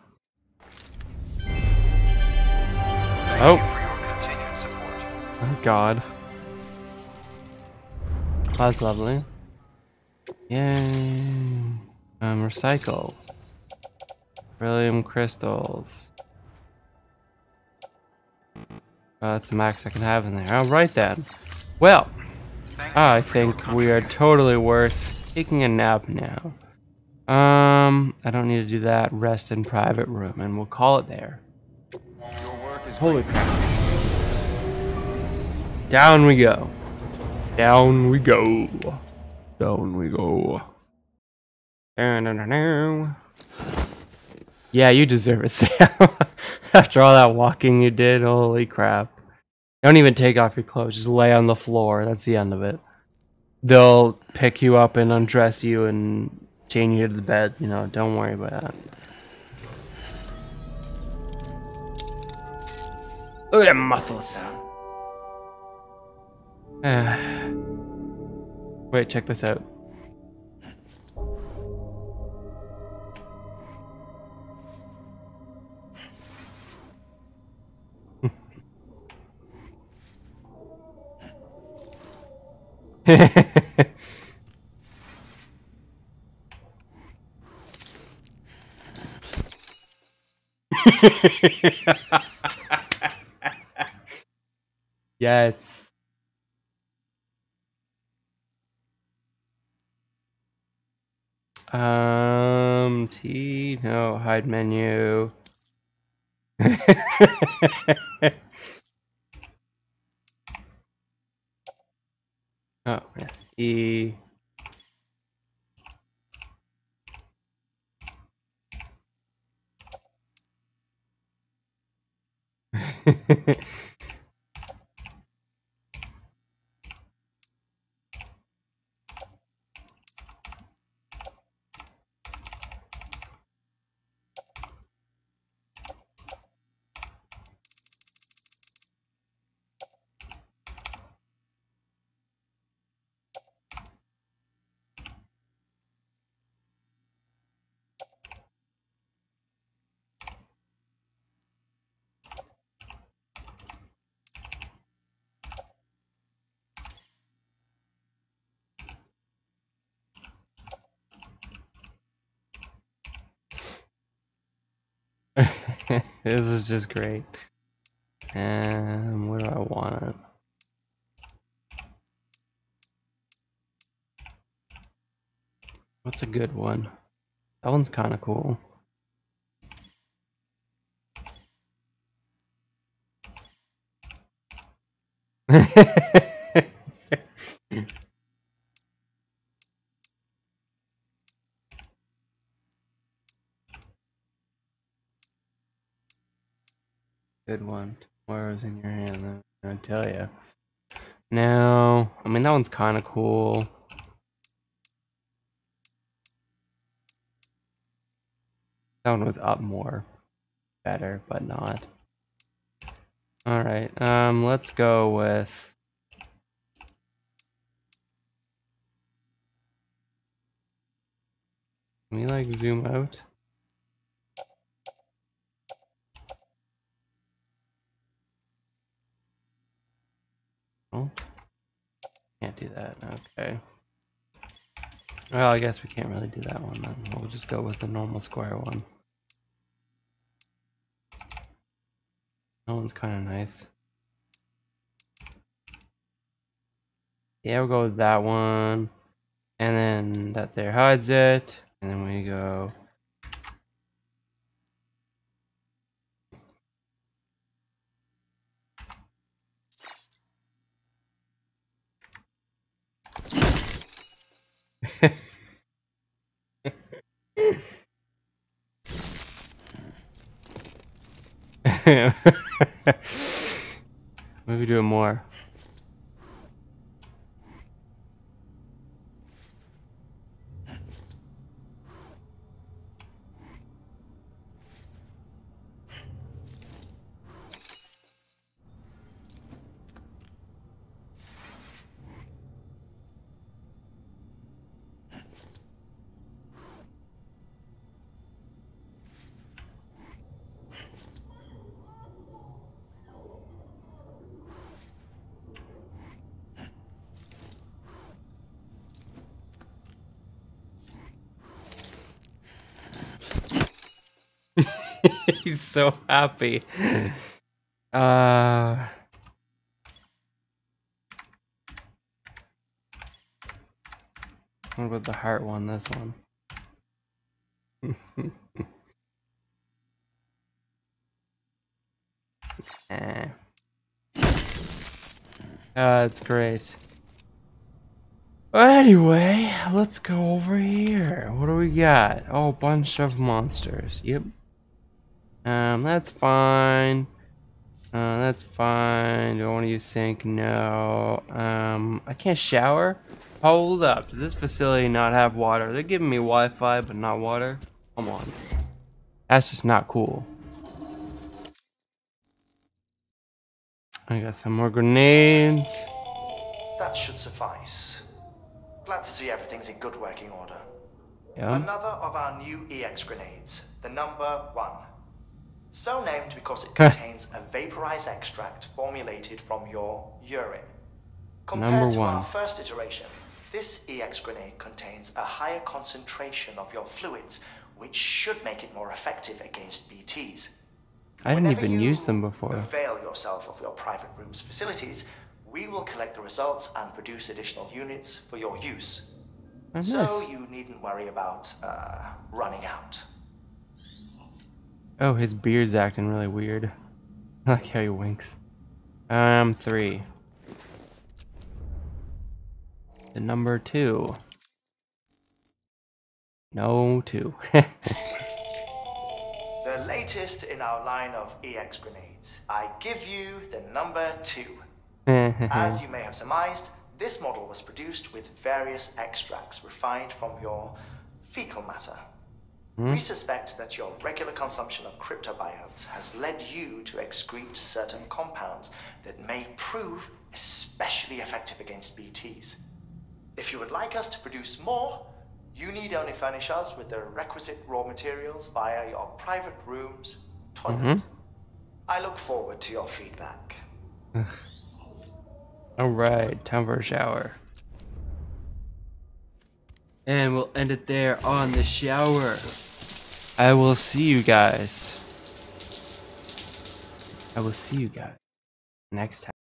Oh. Oh god. That's lovely. Yay. Um, recycle. Beryllium crystals. Uh, that's the max I can have in there. Alright then. Well, I think we are totally worth taking a nap now. Um, I don't need to do that. Rest in private room, and we'll call it there. Your work is Holy crap. Down we go. Down we go. Down we go. Down, down, down, down. Yeah, you deserve it, Sam. After all that walking you did, holy crap. Don't even take off your clothes, just lay on the floor. That's the end of it. They'll pick you up and undress you and chain you to the bed. You know, don't worry about that. Look at them muscles. Wait, check this out. yes. Um, T, no, hide menu. oh, yes, E. this is just great. Um, where do I want it? What's a good one? That one's kind of cool. Good one. Tomorrow's in your hand. Gonna tell you. No, I mean that one's kind of cool. That one was up more, better, but not. All right. Um, let's go with. Can we like zoom out? Can't do that. Okay. Well, I guess we can't really do that one then. We'll just go with the normal square one. That one's kind of nice. Yeah, we'll go with that one. And then that there hides it. And then we go Maybe do it more. He's so happy. Uh... What about the heart one? This one. eh. Uh, it's great. Anyway, let's go over here. What do we got? Oh, bunch of monsters. Yep. Um, that's fine. Uh, that's fine. Do I want to use sink? No. Um, I can't shower? Hold up. Does this facility not have water? They're giving me Wi-Fi, but not water? Come on. That's just not cool. I got some more grenades. That should suffice. Glad to see everything's in good working order. Yeah. Another of our new EX grenades, the number one. So named because it contains a vaporized extract formulated from your urine. Compared Number to one. our first iteration, this EX grenade contains a higher concentration of your fluids, which should make it more effective against BTs. I didn't Whenever even use them before. Avail yourself of your private room's facilities. We will collect the results and produce additional units for your use. Oh, So nice. you needn't worry about uh, running out. Oh, his beard's acting really weird. I like how he winks. Um, three. The number two. No, two. The latest in our line of EX grenades. I give you the number two. As you may have surmised, this model was produced with various extracts refined from your fecal matter. Hmm? We suspect that your regular consumption of cryptobiotes has led you to excrete certain compounds that may prove especially effective against BTs. If you would like us to produce more, you need only furnish us with the requisite raw materials via your private rooms, toilet. Mm-hmm. I look forward to your feedback. Alright, time for a shower. And we'll end it there on the shower. I will see you guys. I will see you guys next time.